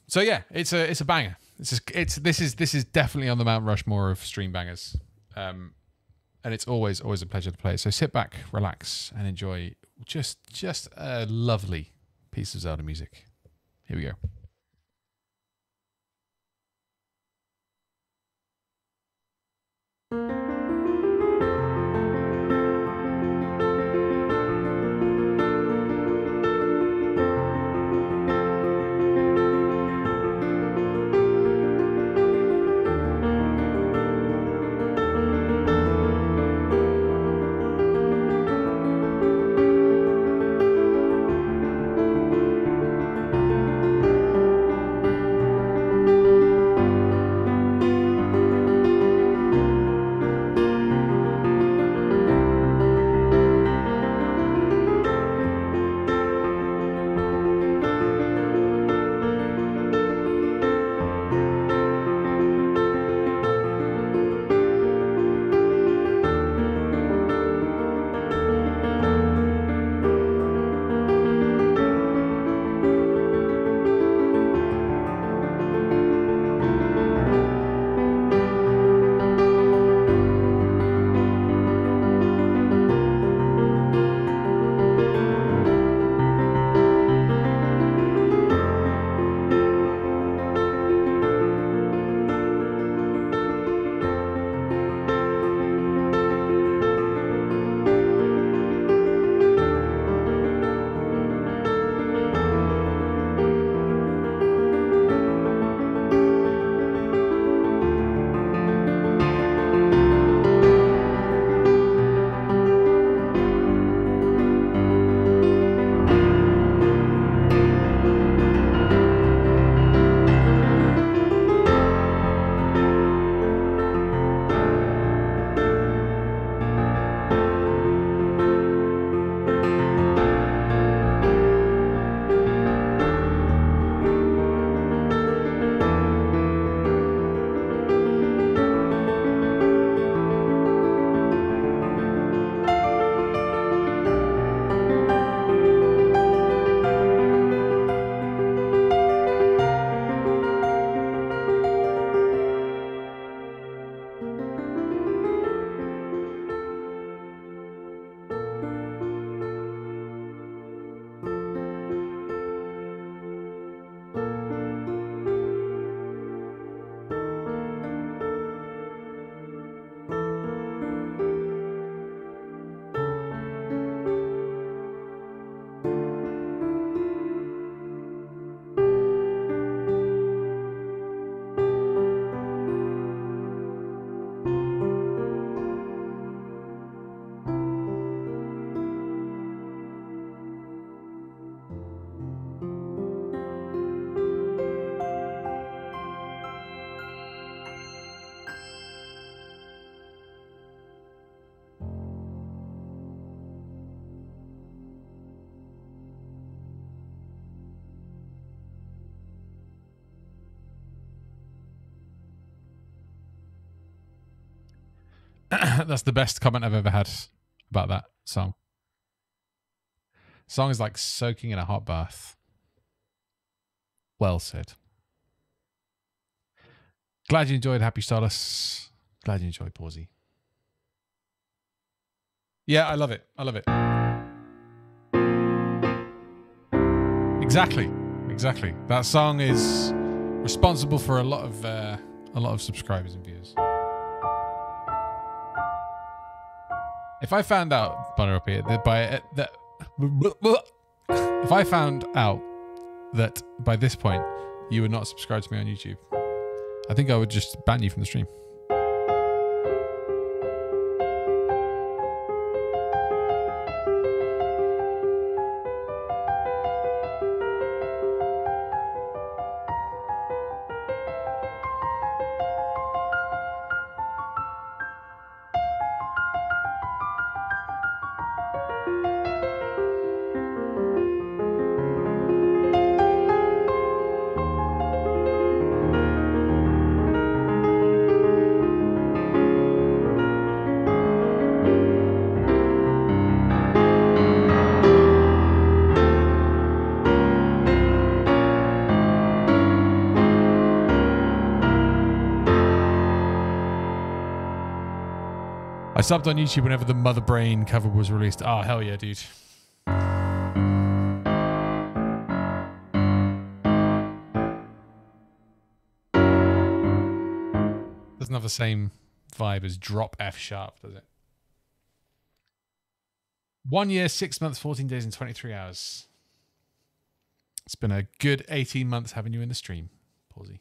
so yeah, it's a it's a banger. It's just, it's this is this is definitely on the Mount Rushmore of stream bangers. Um, and it's always always a pleasure to play. So sit back, relax, and enjoy just just a lovely piece of Zelda music. Here we go. That's the best comment I've ever had about that song. Song is like soaking in a hot bath. Well said. Glad you enjoyed Happy Stardust. Glad you enjoyed Pawsey. Yeah, I love it. I love it. Exactly. Exactly. That song is responsible for a lot of uh, a lot of subscribers and viewers. If I found out, here, that by uh, that, if I found out that by this point you were not subscribed to me on YouTube, I think I would just ban you from the stream. Subbed on YouTube whenever the Mother Brain cover was released. Oh, hell yeah, dude. Doesn't have the same vibe as Drop F Sharp, does it? One year, six months, 14 days, and 23 hours. It's been a good 18 months having you in the stream, Pawsey.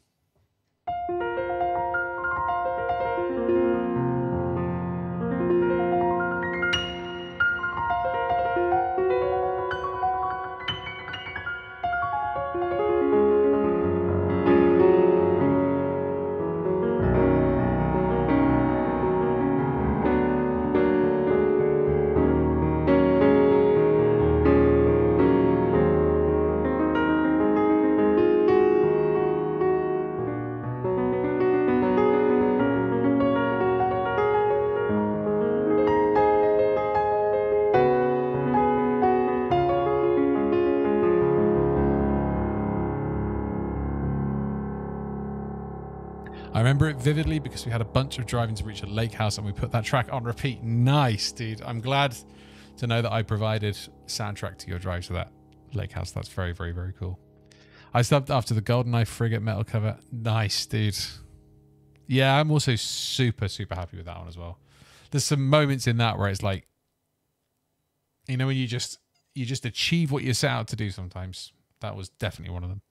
Vividly because we had a bunch of driving to reach a lake house and we put that track on repeat. Nice, dude. I'm glad to know that I provided soundtrack to your drive to that lake house. That's very, very, very cool. I subbed after the GoldenEye frigate metal cover. Nice, dude. Yeah, I'm also super, super happy with that one as well. There's some moments in that where it's like, you know, when you just you just achieve what you set out to do. Sometimes that was definitely one of them.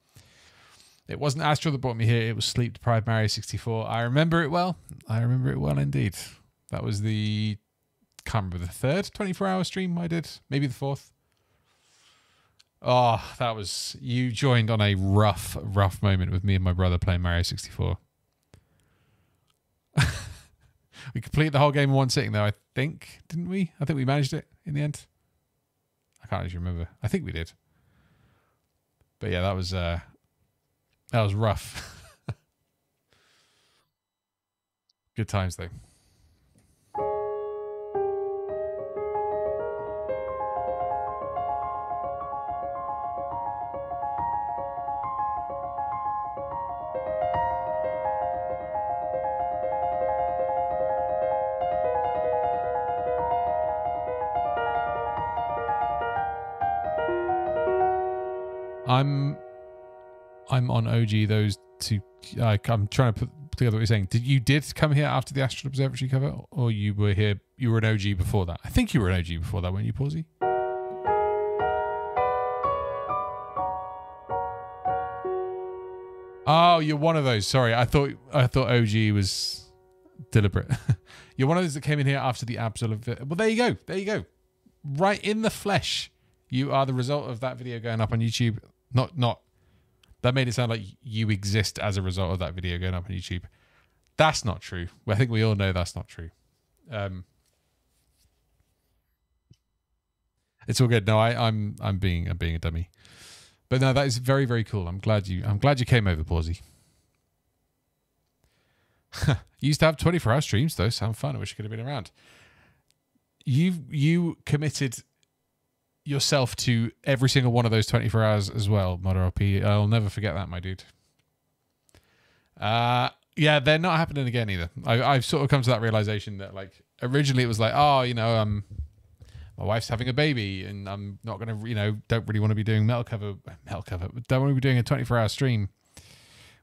It wasn't Astro that brought me here. It was Sleep Deprived Mario 64. I remember it well. I remember it well indeed. That was the can't remember the third 24 hour stream I did. Maybe the fourth. Oh, that was you joined on a rough, rough moment with me and my brother playing Mario 64. we completed the whole game in one sitting though, I think, didn't we? I think we managed it in the end. I can't actually remember. I think we did. But yeah, that was uh that was rough. Good times though. On OG those two. Uh, I'm trying to put together what you're saying. Did you did come here after the Astral Observatory cover, or you were here? You were an OG before that. I think you were an OG before that, weren't you, Pawsey? Oh, you're one of those. Sorry, I thought I thought OG was deliberate. you're one of those that came in here after the absolute. Well, there you go. There you go. Right in the flesh. You are the result of that video going up on YouTube. Not not that made it sound like you exist as a result of that video going up on YouTube. That's not true. I think we all know that's not true. Um, it's all good. No, I, I'm I'm being I'm being a dummy. But no, that is very very cool. I'm glad you I'm glad you came over, Pawsey. You used to have 24 hour streams though. Sound fun. I wish I could have been around. You you committed yourself to every single one of those 24 hours as well, Modder LP. I'll never forget that, my dude. Uh, yeah, they're not happening again either. I, I've sort of come to that realization that, like, originally it was like, oh, you know, um, my wife's having a baby and I'm not going to, you know, don't really want to be doing metal cover, metal cover, don't want to be doing a 24 hour stream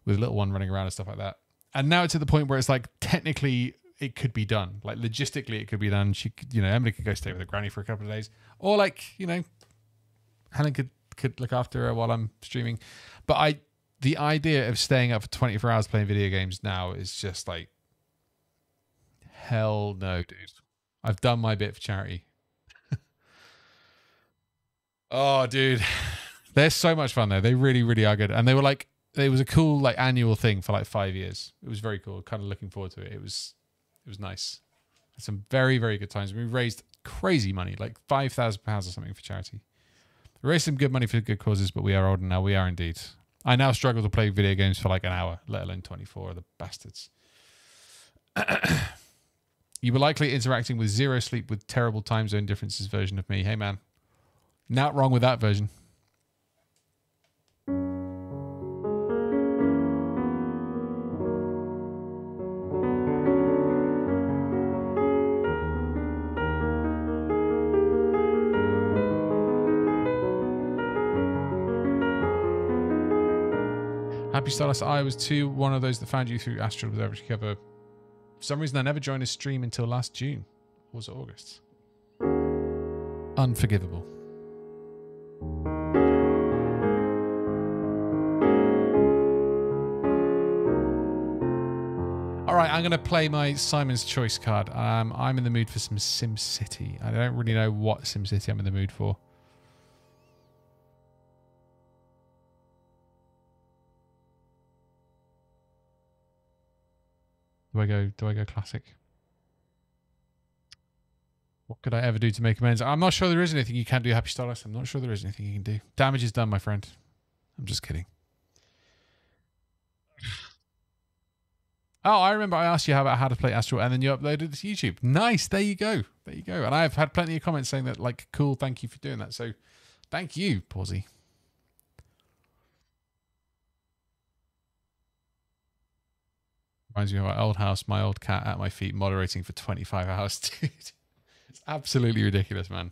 with a little one running around and stuff like that. And now it's at the point where it's like, technically, it could be done. Like logistically, it could be done. She, could, you know, Emily could go stay with her granny for a couple of days, or like, you know, Helen could could look after her while I'm streaming. But I, the idea of staying up for 24 hours playing video games now is just like, hell no, dude. I've done my bit for charity. oh, dude, they're so much fun though. They really, really are good, and they were like. It was a cool like annual thing for like five years. It was very cool. Kind of looking forward to it. It was it was nice. Had some very, very good times. We raised crazy money, like five thousand pounds or something for charity. We raised some good money for good causes, but we are older now. We are indeed. I now struggle to play video games for like an hour, let alone twenty four. The bastards. you were likely interacting with zero sleep with terrible time zone differences version of me. Hey man, not wrong with that version. Happy Stardust. I was too one of those that found you through Astral Observatory cover. For some reason, I never joined a stream until last June. Or was it August? Unforgivable. All right, I'm going to play my Simon's Choice card. Um, I'm in the mood for some SimCity. I don't really know what SimCity I'm in the mood for. Do I go? Do I go classic? What could I ever do to make amends? I'm not sure there is anything you can do, Happy Stardust. I'm not sure there is anything you can do. Damage is done, my friend. I'm just kidding. Oh, I remember I asked you about how to play Astral, and then you uploaded it to YouTube. Nice. There you go. There you go. And I've had plenty of comments saying that, like, cool. Thank you for doing that. So, thank you, Pawsy. Reminds me of my old house, my old cat at my feet, moderating for 25 hours, dude. It's absolutely ridiculous, man.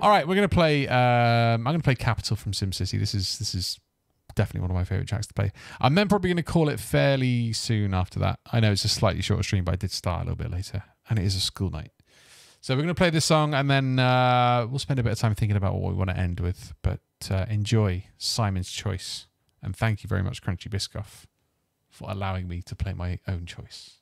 All right, we're gonna play. Um, I'm gonna play Capital from SimCity. This is this is definitely one of my favorite tracks to play. I'm then probably gonna call it fairly soon after that. I know it's a slightly shorter stream, but I did start a little bit later, and it is a school night. So we're gonna play this song, and then uh, we'll spend a bit of time thinking about what we want to end with. But uh, enjoy Simon's choice, and thank you very much, Crunchy Biscoff, for allowing me to play my own choice.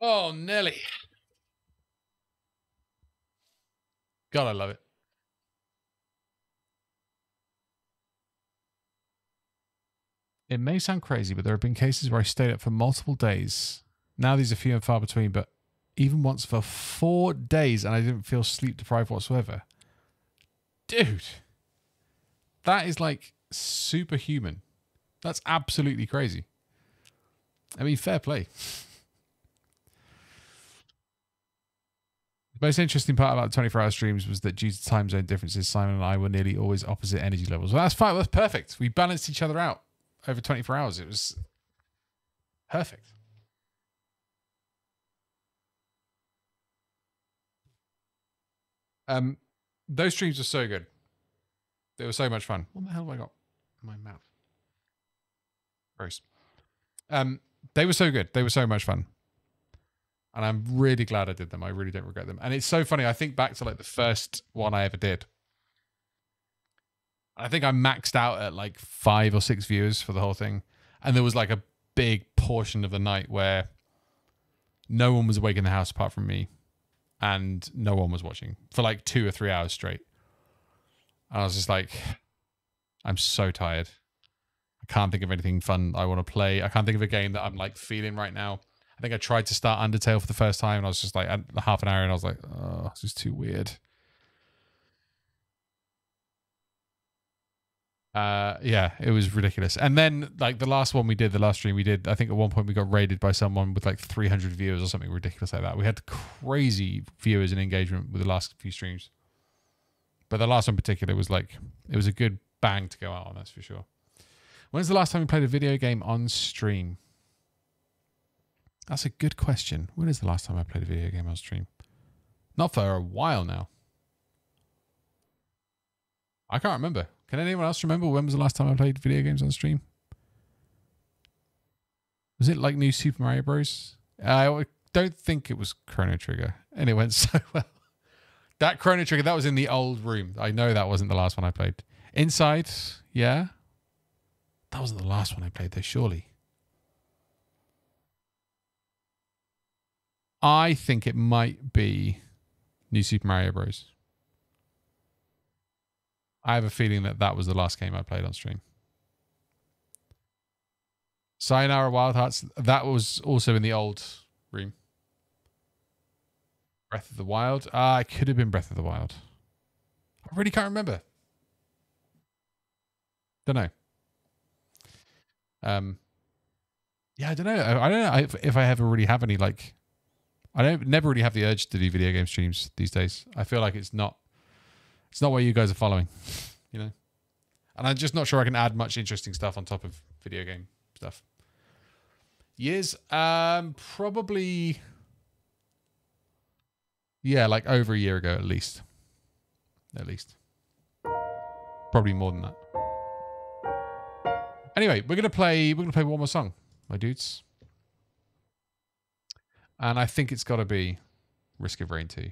Oh, Nelly. God, I love it. It may sound crazy, but there have been cases where I stayed up for multiple days. Now these are few and far between, but even once for four days and I didn't feel sleep deprived whatsoever. Dude, that is like superhuman. That's absolutely crazy. I mean, fair play. The most interesting part about the 24 hour streams was that due to time zone differences, Simon and I were nearly always opposite energy levels. Well, that's fine. That's perfect. We balanced each other out over 24 hours. It was perfect. Um, those streams were so good. They were so much fun. What the hell have I got in my mouth? Gross. Um, they were so good. They were so much fun. And I'm really glad I did them. I really don't regret them. And it's so funny. I think back to like the first one I ever did. I think I maxed out at like five or six viewers for the whole thing. And there was like a big portion of the night where no one was awake in the house apart from me. And no one was watching for like two or three hours straight. And I was just like, I'm so tired. I can't think of anything fun I want to play. I can't think of a game that I'm like feeling right now. I think I tried to start Undertale for the first time and I was just like half an hour and I was like, oh, this is too weird. Uh, yeah, it was ridiculous. And then like the last one we did, the last stream we did, I think at one point we got raided by someone with like 300 viewers or something ridiculous like that. We had crazy viewers and engagement with the last few streams. But the last one in particular was like, it was a good bang to go out on, that's for sure. When's the last time you played a video game on stream? That's a good question. When is the last time I played a video game on stream? Not for a while now. I can't remember. Can anyone else remember when was the last time I played video games on stream? Was it like New Super Mario Bros? I don't think it was Chrono Trigger, and it went so well. That Chrono Trigger, that was in the old room. I know that wasn't the last one I played. Inside, yeah. That wasn't the last one I played though, surely. I think it might be New Super Mario Bros. I have a feeling that that was the last game I played on stream. Sayonara Wild Hearts, that was also in the old room. Breath of the Wild. Ah, it could have been Breath of the Wild. I really can't remember. Don't know. Um, yeah, I don't know. I, I don't know if, if I ever really have any like. I don't never really have the urge to do video game streams these days. I feel like it's not, it's not what you guys are following, you know. And I'm just not sure I can add much interesting stuff on top of video game stuff. Years, um, probably. Yeah, like over a year ago at least. At least. Probably more than that. Anyway, we're gonna play. We're gonna play one more song, my dudes. And I think it's got to be Risk of Rain 2.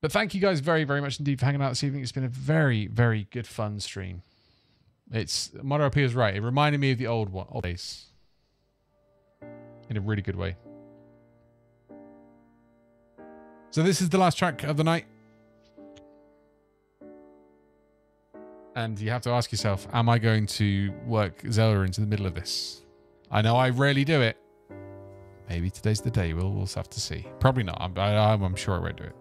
But thank you guys very, very much indeed for hanging out this evening. It's been a very, very good fun stream. It's Mono P is right. It reminded me of the old one, old days, in a really good way. So this is the last track of the night. And you have to ask yourself, am I going to work Zelda into the middle of this? I know I rarely do it. Maybe today's the day. We'll, we'll have to see. Probably not. I'm, I, I'm sure I won't do it.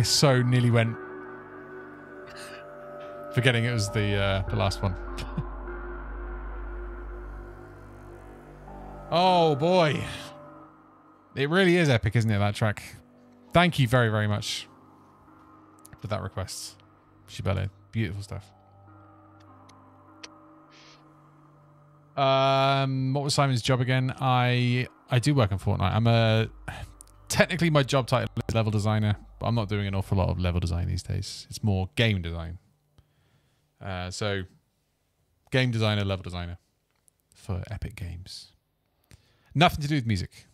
I so nearly went. Forgetting it was the uh, the last one. oh boy. It really is epic, isn't it, that track? Thank you very, very much for that request. Shibele. Beautiful stuff. Um, what was Simon's job again? I I do work in Fortnite. I'm a technically my job title is level designer, but I'm not doing an awful lot of level design these days. It's more game design. Uh, so, game designer, level designer for Epic Games. Nothing to do with music.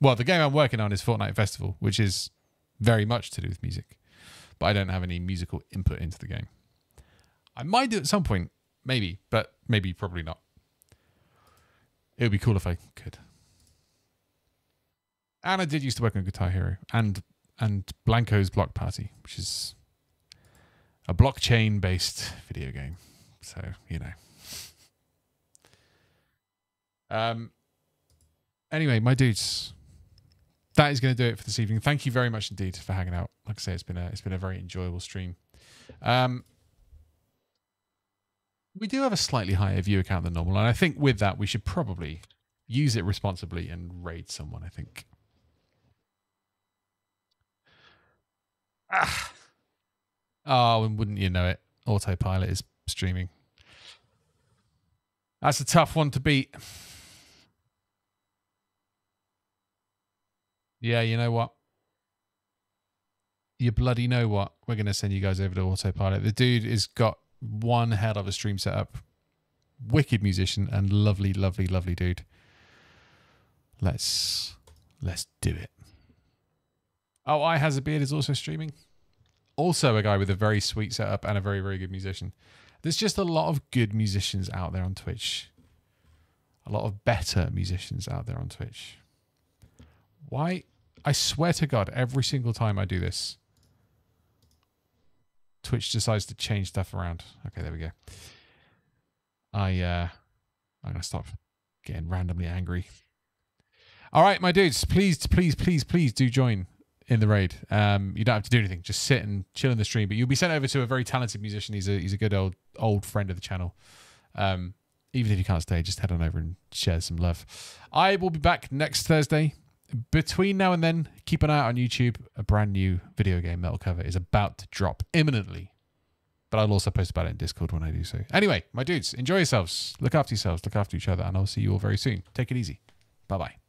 Well, the game I'm working on is Fortnite Festival, which is very much to do with music, but I don't have any musical input into the game. I might do at some point, maybe, but maybe probably not. It would be cool if I could. And I did used to work on Guitar Hero and and Blankos Block Party, which is a blockchain based video game. So, you know. Um anyway, my dudes, that is going to do it for this evening. Thank you very much indeed for hanging out. Like I say, it's been a it's been a very enjoyable stream. Um we do have a slightly higher view account than normal, and I think with that we should probably use it responsibly and raid someone. I think. Ah. Oh, and wouldn't you know it? Autopilot is streaming. That's a tough one to beat. Yeah, you know what? You bloody know what? We're going to send you guys over to Autopilot. The dude has got one hell of a stream setup. Wicked musician and lovely, lovely, lovely dude. Let's let's do it. Oh, I has a beard is also streaming. Also a guy with a very sweet setup and a very, very good musician. There's just a lot of good musicians out there on Twitch. A lot of better musicians out there on Twitch. Why? I swear to God, every single time I do this, Twitch decides to change stuff around. Okay, there we go. I uh I'm gonna stop getting randomly angry. All right, my dudes, please, please, please, please do join in the raid. Um, you don't have to do anything; just sit and chill in the stream. But you'll be sent over to a very talented musician. He's a he's a good old old friend of the channel. Um, even if you can't stay, just head on over and share some love. I will be back next Thursday. Between now and then, keep an eye out on YouTube. A brand new video game metal cover is about to drop imminently. But I'll also post about it in Discord when I do so. Anyway, my dudes, enjoy yourselves. Look after yourselves. Look after each other. And I'll see you all very soon. Take it easy. Bye bye.